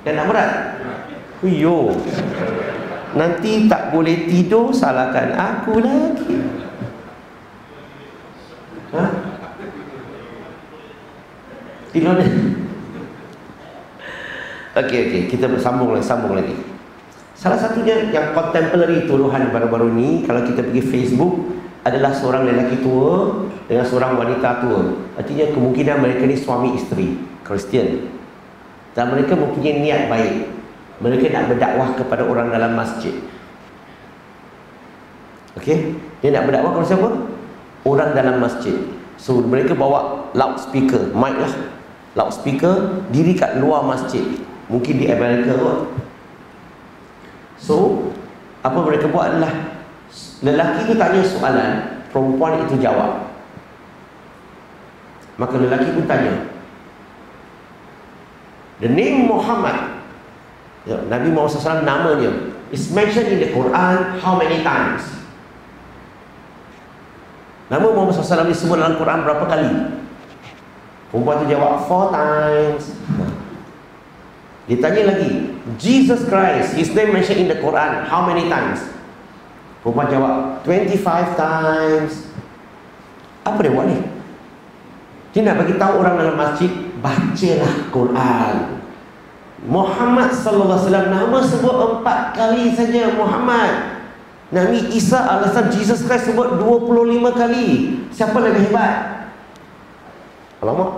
Dan nak berat? Huyo. Nanti tak boleh tidur salahkan aku lagi. Tidur ni. Okey okey, kita bersambung lagi, sambung lagi. Salah satunya yang contemporary tuduhan baru-baru ni kalau kita pergi Facebook adalah seorang lelaki tua dengan seorang wanita tua. Artinya kemungkinan mereka ni suami isteri, Kristian. Dan mereka mempunyai niat baik. Mereka nak berdakwah kepada orang dalam masjid. Okey, dia nak berdakwah kepada siapa? Orang dalam masjid. So mereka bawa loudspeaker, mic lah. Loudspeaker diri kat luar masjid. Mungkin di Amerika kot. So, apa mereka buat adalah lelaki itu tanya soalan, perempuan itu jawab. Maka lelaki pun tanya. The name Muhammad, ya, Nabi Muhammad SAW namanya, is mentioned in the Quran how many times? Nama Muhammad SAW disebut dalam Quran berapa kali? Perempuan itu jawab, four times. Ditanya lagi, Jesus Christ, his name mentioned in the Quran, how many times? Perempuan jawab, 25 times. Apa dia buat ni? Dia nak bagi tahu orang dalam masjid, bacalah Quran. Muhammad sallallahu alaihi wasallam nama sebut empat kali saja Muhammad. Nabi Isa alaihissalam Jesus Christ sebut 25 kali. Siapa lebih hebat? Alamak.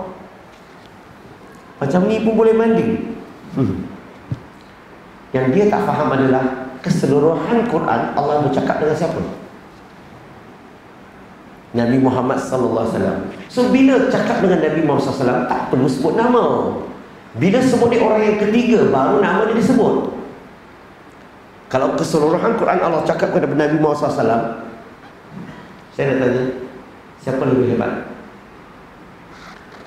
Macam ni pun boleh banding. Hmm. Yang dia tak faham adalah keseluruhan Quran Allah bercakap dengan siapa? Nabi Muhammad sallallahu alaihi wasallam. So bila cakap dengan Nabi Muhammad sallallahu alaihi wasallam tak perlu sebut nama. Bila sebut dia orang yang ketiga baru nama dia disebut. Kalau keseluruhan Quran Allah cakap kepada Nabi Muhammad sallallahu alaihi wasallam saya nak tanya siapa lebih hebat?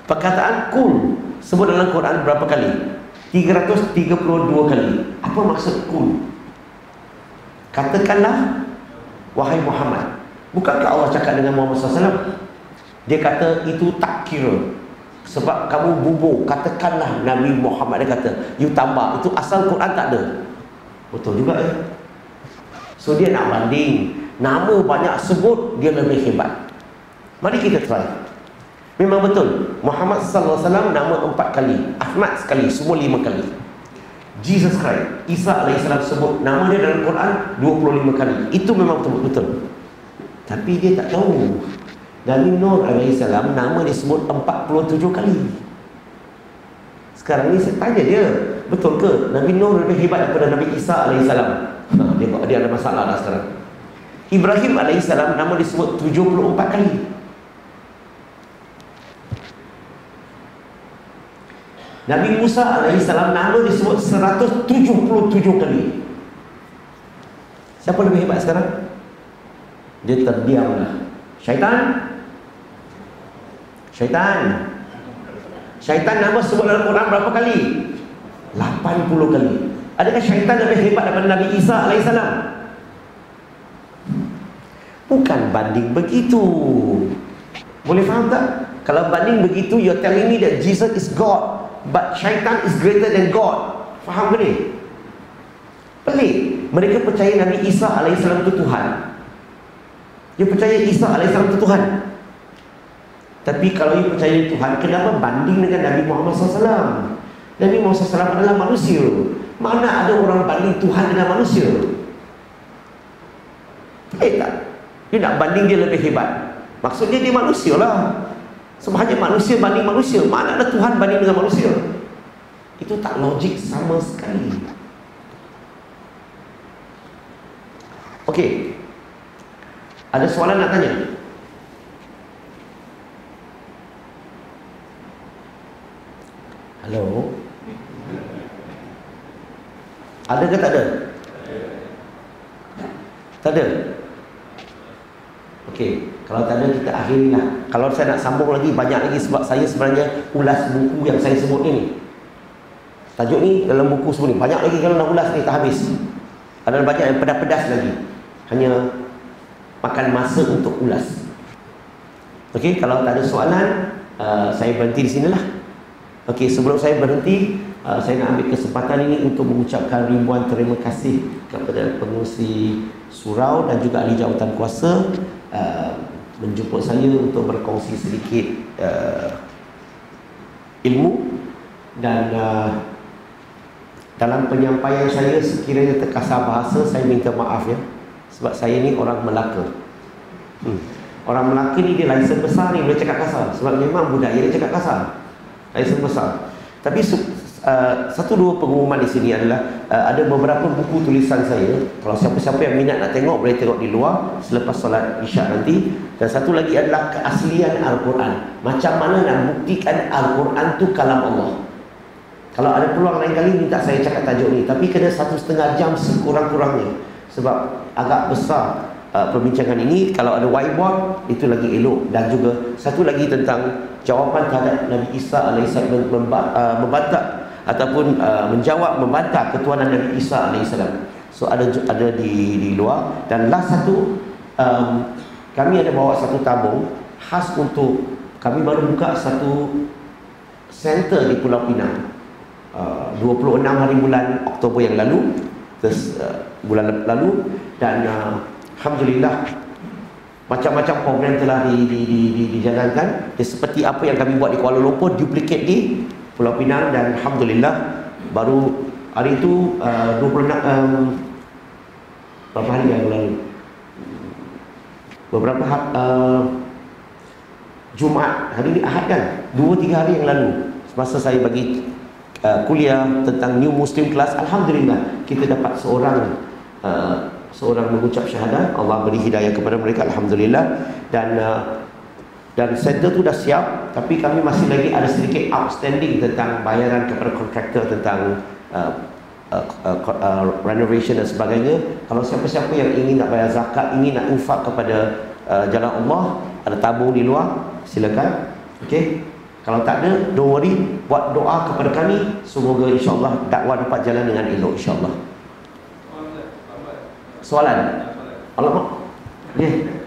Perkataan kul sebut dalam Quran berapa kali? 332 kali. Apa maksud kun? Katakanlah wahai Muhammad. Bukankah Allah cakap dengan Muhammad SAW? Dia kata itu tak kira. Sebab kamu bubur. Katakanlah Nabi Muhammad dia kata, you tambah. Itu asal Quran tak ada. Betul juga ya. So dia nak banding. Nama banyak sebut dia lebih hebat. Mari kita try. Memang betul. Muhammad sallallahu alaihi wasallam nama empat kali. Ahmad sekali, semua lima kali. Jesus Christ, Isa alaihissalam sebut nama dia dalam Quran 25 kali. Itu memang betul betul. Tapi dia tak tahu. Nabi Nur alaihissalam nama dia sebut 47 kali. Sekarang ni saya tanya dia, betul ke Nabi Nur lebih hebat daripada Nabi Isa alaihissalam? Ha, dia dia ada masalah dah sekarang. Ibrahim alaihissalam nama disebut 74 kali. Nabi Musa AS nama disebut 177 kali Siapa lebih hebat sekarang? Dia terdiamlah Syaitan Syaitan Syaitan nama sebut dalam Quran berapa kali? 80 kali Adakah syaitan lebih hebat daripada Nabi Isa AS? Bukan banding begitu. Boleh faham tak? Kalau banding begitu, you're telling me that Jesus is God, but syaitan is greater than God. Faham ke ni? Pelik. Mereka percaya Nabi Isa AS itu Tuhan. Dia percaya Isa AS itu Tuhan. Tapi kalau dia percaya Tuhan, kenapa banding dengan Nabi Muhammad SAW? Nabi Muhammad SAW adalah manusia. Mana ada orang banding Tuhan dengan manusia? Eh tak? Dia nak banding dia lebih hebat. Maksudnya dia manusia lah. Sebab hanya manusia banding manusia. Mana ada Tuhan banding dengan manusia? Itu tak logik sama sekali. Okey. Ada soalan nak tanya? Hello. Ada ke tak ada? Tak ada? Okey, kalau tak ada kita akhirilah. Kalau saya nak sambung lagi banyak lagi sebab saya sebenarnya ulas buku yang saya sebut ini. Tajuk ni dalam buku sebut ni banyak lagi kalau nak ulas ni tak habis. Ada banyak yang pedas-pedas lagi. Hanya makan masa untuk ulas. Okey, kalau tak ada soalan, uh, saya berhenti di sinilah. Okey, sebelum saya berhenti, uh, saya nak ambil kesempatan ini untuk mengucapkan ribuan terima kasih kepada pengurusi surau dan juga ahli jawatan kuasa uh, menjemput saya untuk berkongsi sedikit uh, ilmu dan uh, dalam penyampaian saya sekiranya terkasar bahasa saya minta maaf ya. Sebab saya ni orang Melaka. Hmm. orang Melaka ni dia license besar ni boleh cakap kasar. Sebab memang budaya dia cakap kasar. License besar. Tapi uh, satu dua pengumuman di sini adalah uh, ada beberapa buku tulisan saya. Kalau siapa-siapa yang minat nak tengok boleh tengok di luar selepas solat isyak nanti. Dan satu lagi adalah keaslian Al-Quran. Macam mana nak buktikan Al-Quran tu kalam Allah? Kalau ada peluang lain kali minta saya cakap tajuk ni. Tapi kena satu setengah jam sekurang-kurangnya. Sebab agak besar uh, perbincangan ini. Kalau ada whiteboard itu lagi elok. Dan juga satu lagi tentang jawapan terhadap Nabi Isa uh, membantah ataupun uh, menjawab membantah ketuanan Nabi Isa AS so ada ada di di luar. Dan last satu um, kami ada bawa satu tabung khas untuk kami baru buka satu center di Pulau Pinang. Uh, 26 hari bulan Oktober yang lalu terus uh, bulan lalu. Dan uh, Alhamdulillah macam-macam program telah di, di, di, di, dijalankan. Dia seperti apa yang kami buat di Kuala Lumpur Duplicate di Pulau Pinang Dan Alhamdulillah Baru hari itu uh, 26 um, Berapa hari yang lalu? Beberapa uh, Jumaat Hari ini Ahad kan? Dua tiga hari yang lalu Semasa saya bagi uh, kuliah Tentang New Muslim Class Alhamdulillah Kita dapat seorang uh, seorang mengucap syahadah. Allah beri hidayah kepada mereka Alhamdulillah. Dan uh, dan center tu dah siap tapi kami masih lagi ada sedikit outstanding tentang bayaran kepada kontraktor tentang uh, uh, uh, uh, renovation dan sebagainya kalau siapa-siapa yang ingin nak bayar zakat ingin nak infak kepada uh, jalan Allah ada tabung di luar silakan okey kalau tak ada don't worry buat doa kepada kami semoga insyaAllah dakwah dapat jalan dengan elok insyaAllah Soalan? Alamak. Ya. Yeah.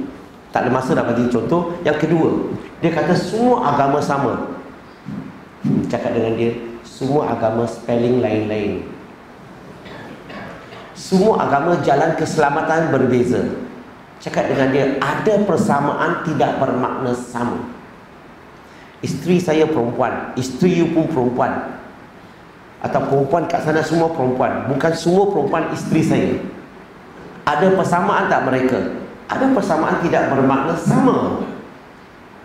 Tak ada masa nak bagi contoh. Yang kedua, dia kata semua agama sama. Cakap dengan dia, semua agama spelling lain-lain. Semua agama jalan keselamatan berbeza. Cakap dengan dia, ada persamaan tidak bermakna sama. Isteri saya perempuan Isteri you pun perempuan Atau perempuan kat sana semua perempuan Bukan semua perempuan isteri saya Ada persamaan tak mereka? Ada persamaan tidak bermakna sama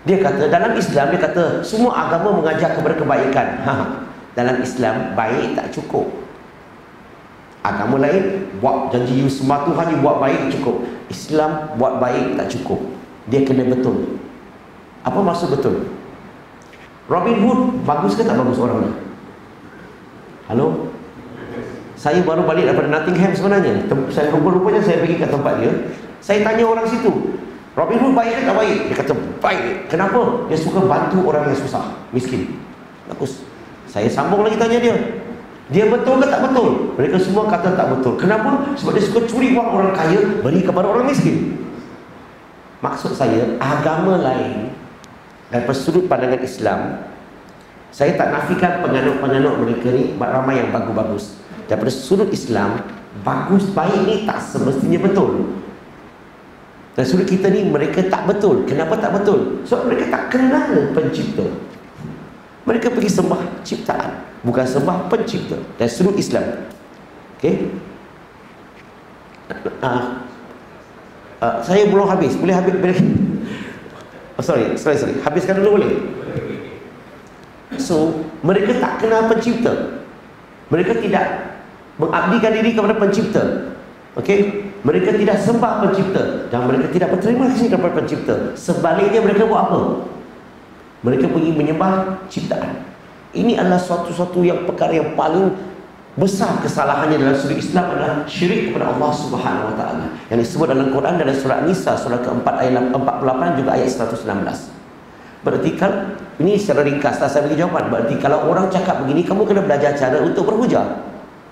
Dia kata dalam Islam Dia kata semua agama mengajar kepada kebaikan ha, Dalam Islam baik tak cukup Agama lain buat janji you semua Tuhan you buat baik cukup. Islam buat baik tak cukup. Dia kena betul. Apa maksud betul? Robin Hood bagus ke tak bagus orang ni? Halo? Saya baru balik daripada Nottingham sebenarnya. Saya rupa-rupanya saya pergi ke tempat dia. Saya tanya orang situ, Robin Hood baik ke tak baik? Dia kata baik. Kenapa? Dia suka bantu orang yang susah, miskin. Bagus. Saya sambung lagi tanya dia. Dia betul ke tak betul? Mereka semua kata tak betul. Kenapa? Sebab dia suka curi wang orang kaya beri kepada orang miskin. Maksud saya, agama lain dan sudut pandangan Islam saya tak nafikan penganut-penganut mereka ni ramai yang bagus-bagus daripada sudut Islam bagus baik ni tak semestinya betul sudut kita ni mereka tak betul kenapa tak betul sebab mereka tak kenal pencipta mereka pergi sembah ciptaan bukan sembah pencipta sudut Islam okay? uh, uh, saya belum habis boleh habis boleh Oh, sorry, sorry, sorry. Habiskan dulu boleh? So, mereka tak kenal pencipta. Mereka tidak mengabdikan diri kepada pencipta. Okey? Mereka tidak sembah pencipta dan mereka tidak berterima kasih kepada pencipta. Sebaliknya mereka buat apa? Mereka pergi menyembah ciptaan. Ini adalah suatu-suatu yang perkara yang paling besar kesalahannya dalam sudut Islam adalah syirik kepada Allah Subhanahu wa taala. Yang disebut dalam Quran dalam surah Nisa surah keempat ayat 48 juga ayat 116. Berarti kan ini secara ringkas saya bagi jawapan. Berarti kalau orang cakap begini kamu kena belajar cara untuk berhujah.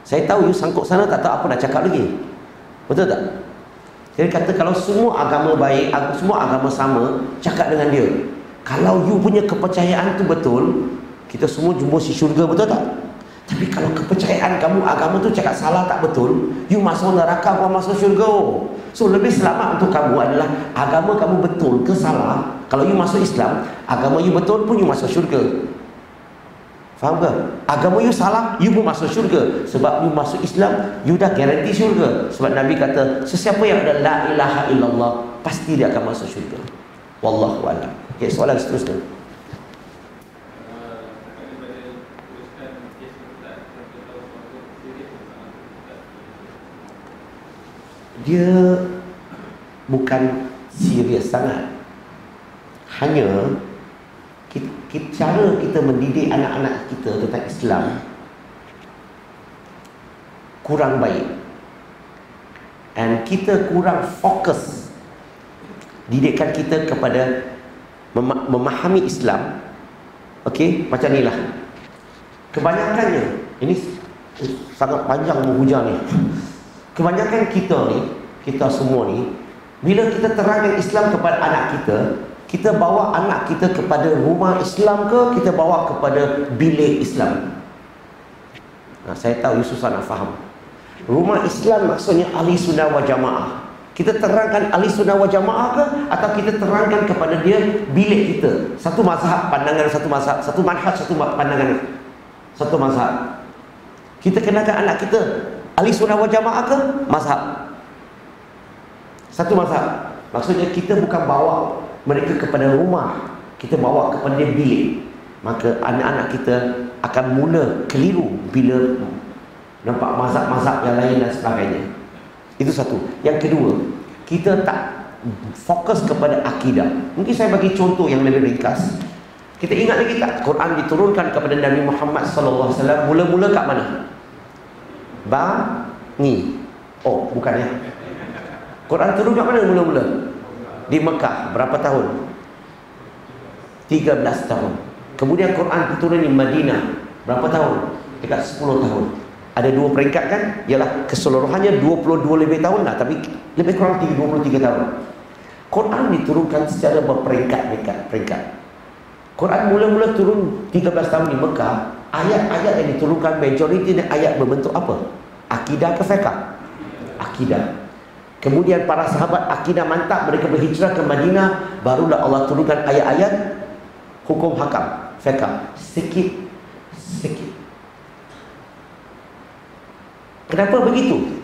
Saya tahu you sangkut sana tak tahu apa nak cakap lagi. Betul tak? Jadi kata kalau semua agama baik, semua agama sama, cakap dengan dia. Kalau you punya kepercayaan tu betul, kita semua jumpa si syurga betul tak? Tapi kalau kepercayaan kamu agama tu cakap salah tak betul, you masuk neraka bukan masuk syurga. So lebih selamat untuk kamu adalah agama kamu betul ke salah. Kalau you masuk Islam, agama you betul pun you masuk syurga. Faham ke? Agama you salah, you pun masuk syurga. Sebab you masuk Islam, you dah garanti syurga. Sebab Nabi kata, sesiapa yang ada la ilaha illallah, pasti dia akan masuk syurga. Wallahu a'lam. Okay, soalan seterusnya. dia bukan serius sangat hanya kita, kita, cara kita mendidik anak-anak kita tentang Islam kurang baik. Dan kita kurang fokus didikan kita kepada mem- memahami Islam. Okey macam inilah. Kebanyakannya ini sangat panjang menghujah ni. Kebanyakan kita ni kita semua ni bila kita terangkan Islam kepada anak kita kita bawa anak kita kepada rumah Islam ke? Kita bawa kepada bilik Islam? Nah, saya tahu you susah nak faham. Rumah Islam maksudnya ahli sunnah wa jamaah. Kita terangkan ahli sunnah wa jamaah ke? Atau kita terangkan kepada dia bilik kita? Satu mazhab pandangan satu mazhab satu manhaj satu pandangan. Satu mazhab. Kita kenakan anak kita Ahli sunnah wal jamaah ke? Mazhab. Satu mazhab. Maksudnya kita bukan bawa mereka kepada rumah. Kita bawa kepada bilik. Maka anak-anak kita akan mula keliru bila nampak mazhab-mazhab yang lain dan sebagainya. Itu satu. Yang kedua, kita tak fokus kepada akidah. Mungkin saya bagi contoh yang lebih ringkas. Kita ingat lagi tak Quran diturunkan kepada Nabi Muhammad sallallahu alaihi wasallam mula-mula kat mana? Bani. Oh, bukan ya. Quran turun kat mana mula-mula? Di Mekah. Berapa tahun? 13 tahun. Kemudian Quran turun di Madinah. Berapa tahun? Dekat 10 tahun. Ada dua peringkat kan? Ialah keseluruhannya 22 lebih tahun lah. Tapi lebih kurang 23 tahun. Quran diturunkan secara berperingkat-peringkat. Peringkat. Quran mula-mula turun 13 tahun di Mekah ayat-ayat yang diturunkan majoriti ayat berbentuk apa? Akidah ke fiqh? Akidah. Kemudian para sahabat akidah mantap mereka berhijrah ke Madinah barulah Allah turunkan ayat-ayat hukum hakam fiqh sikit sikit. Kenapa begitu?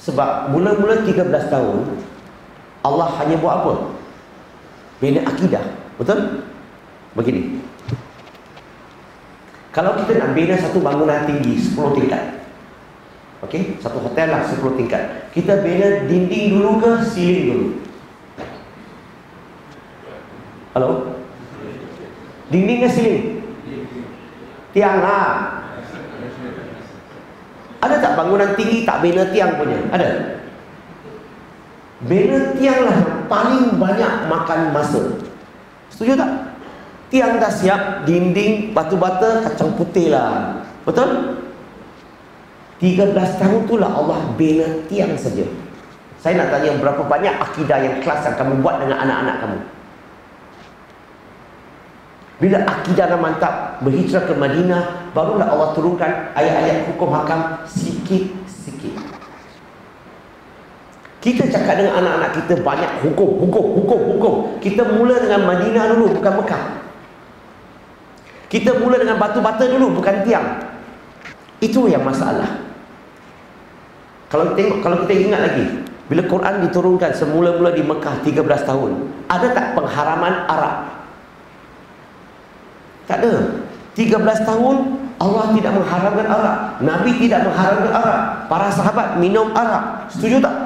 Sebab mula-mula 13 tahun Allah hanya buat apa? Bina akidah. Betul? Begini. Kalau kita nak bina satu bangunan tinggi 10 tingkat Okey, satu hotel lah 10 tingkat. Kita bina dinding dulu ke ceiling dulu? Halo? Dinding ke ceiling? Tiang lah. Ada tak bangunan tinggi tak bina tiang punya? Ada? Bina tiang lah paling banyak makan masa. Setuju tak? Tiang dah siap, dinding, batu bata, kacang putih lah. Betul? 13 tahun tu lah Allah bina tiang saja. Saya nak tanya berapa banyak akidah yang kelas yang kamu buat dengan anak-anak kamu? Bila akidah dah mantap, berhijrah ke Madinah, barulah Allah turunkan ayat-ayat hukum hakam sikit-sikit. Kita cakap dengan anak-anak kita banyak hukum, hukum, hukum, hukum. Kita mula dengan Madinah dulu, bukan Mekah. Kita mula dengan batu bata dulu, bukan tiang. Itu yang masalah. Kalau kita tengok, kalau kita ingat lagi, bila Quran diturunkan semula-mula di Mekah 13 tahun, ada tak pengharaman Arab? Tak ada. 13 tahun Allah tidak mengharamkan Arab. Nabi tidak mengharamkan Arab. Para sahabat minum Arab. Setuju tak?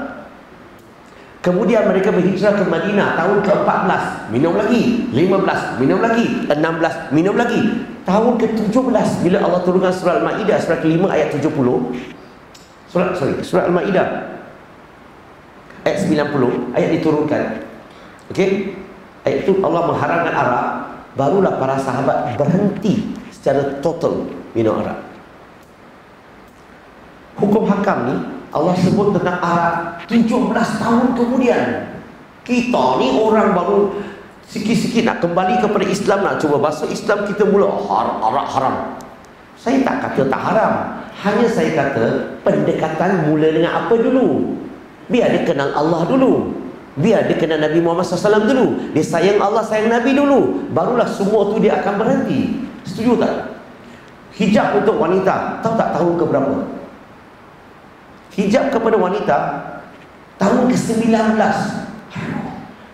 Kemudian mereka berhijrah ke Madinah tahun ke-14, minum lagi, 15, minum lagi, 16, minum lagi. Tahun ke-17 bila Allah turunkan surah Al-Maidah surah ke-5 ayat 70. Surah sorry, surah Al-Maidah ayat 90 ayat diturunkan. Okey? Ayat itu Allah mengharamkan Arab, barulah para sahabat berhenti secara total minum Arab. Hukum hakam ni Allah sebut tentang Arab 17 tahun kemudian. Kita ni orang baru sikit-sikit nak kembali kepada Islam nak cuba bahasa Islam kita mula haram Arab haram. Saya tak kata tak haram. Hanya saya kata pendekatan mula dengan apa dulu? Biar dia kenal Allah dulu. Biar dia kenal Nabi Muhammad SAW dulu. Dia sayang Allah, sayang Nabi dulu. Barulah semua tu dia akan berhenti. Setuju tak? Hijab untuk wanita. Tahu tak tahun ke berapa? hijab kepada wanita tahun ke-19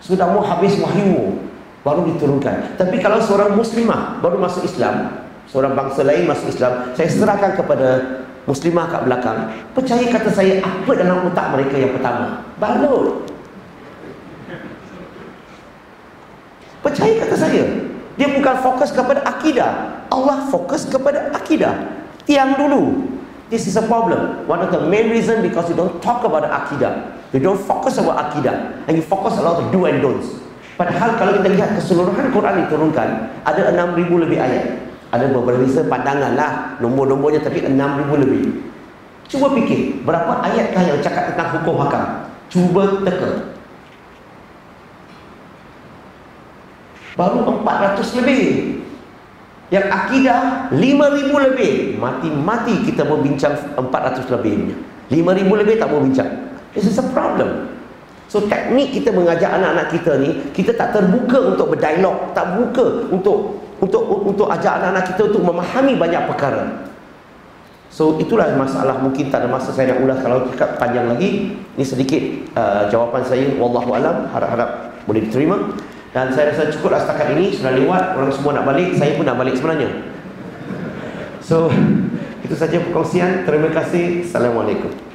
sudah mau habis wahyu baru diturunkan tapi kalau seorang muslimah baru masuk Islam seorang bangsa lain masuk Islam saya serahkan kepada muslimah kat belakang percaya kata saya apa dalam otak mereka yang pertama balut percaya kata saya dia bukan fokus kepada akidah Allah fokus kepada akidah tiang dulu This is a problem. One of the main reason because you don't talk about the akidah. You don't focus about akidah. And you focus a lot of do and don'ts. Padahal kalau kita lihat keseluruhan Quran diturunkan, ada 6,000 lebih ayat. Ada beberapa pandangan lah, nombor-nombornya tapi 6,000 lebih. Cuba fikir, berapa ayatkah yang cakap tentang hukum hakam? Cuba teka. Baru 400 lebih. Yang akidah 5000 lebih. Mati-mati kita mau bincang 400 lebihnya. 5000 lebih tak mau bincang. This is a problem. So teknik kita mengajar anak-anak kita ni, kita tak terbuka untuk berdialog, tak buka untuk untuk untuk ajar anak-anak kita untuk memahami banyak perkara. So itulah masalah. Mungkin tak ada masa saya nak ulas. Kalau cakap panjang lagi. Ini sedikit uh, jawapan saya. Wallahu alam. Harap-harap boleh diterima. Dan saya rasa cukup lah setakat ini. Sudah lewat, orang semua nak balik. Saya pun nak balik sebenarnya. So, itu saja perkongsian. Terima kasih. Assalamualaikum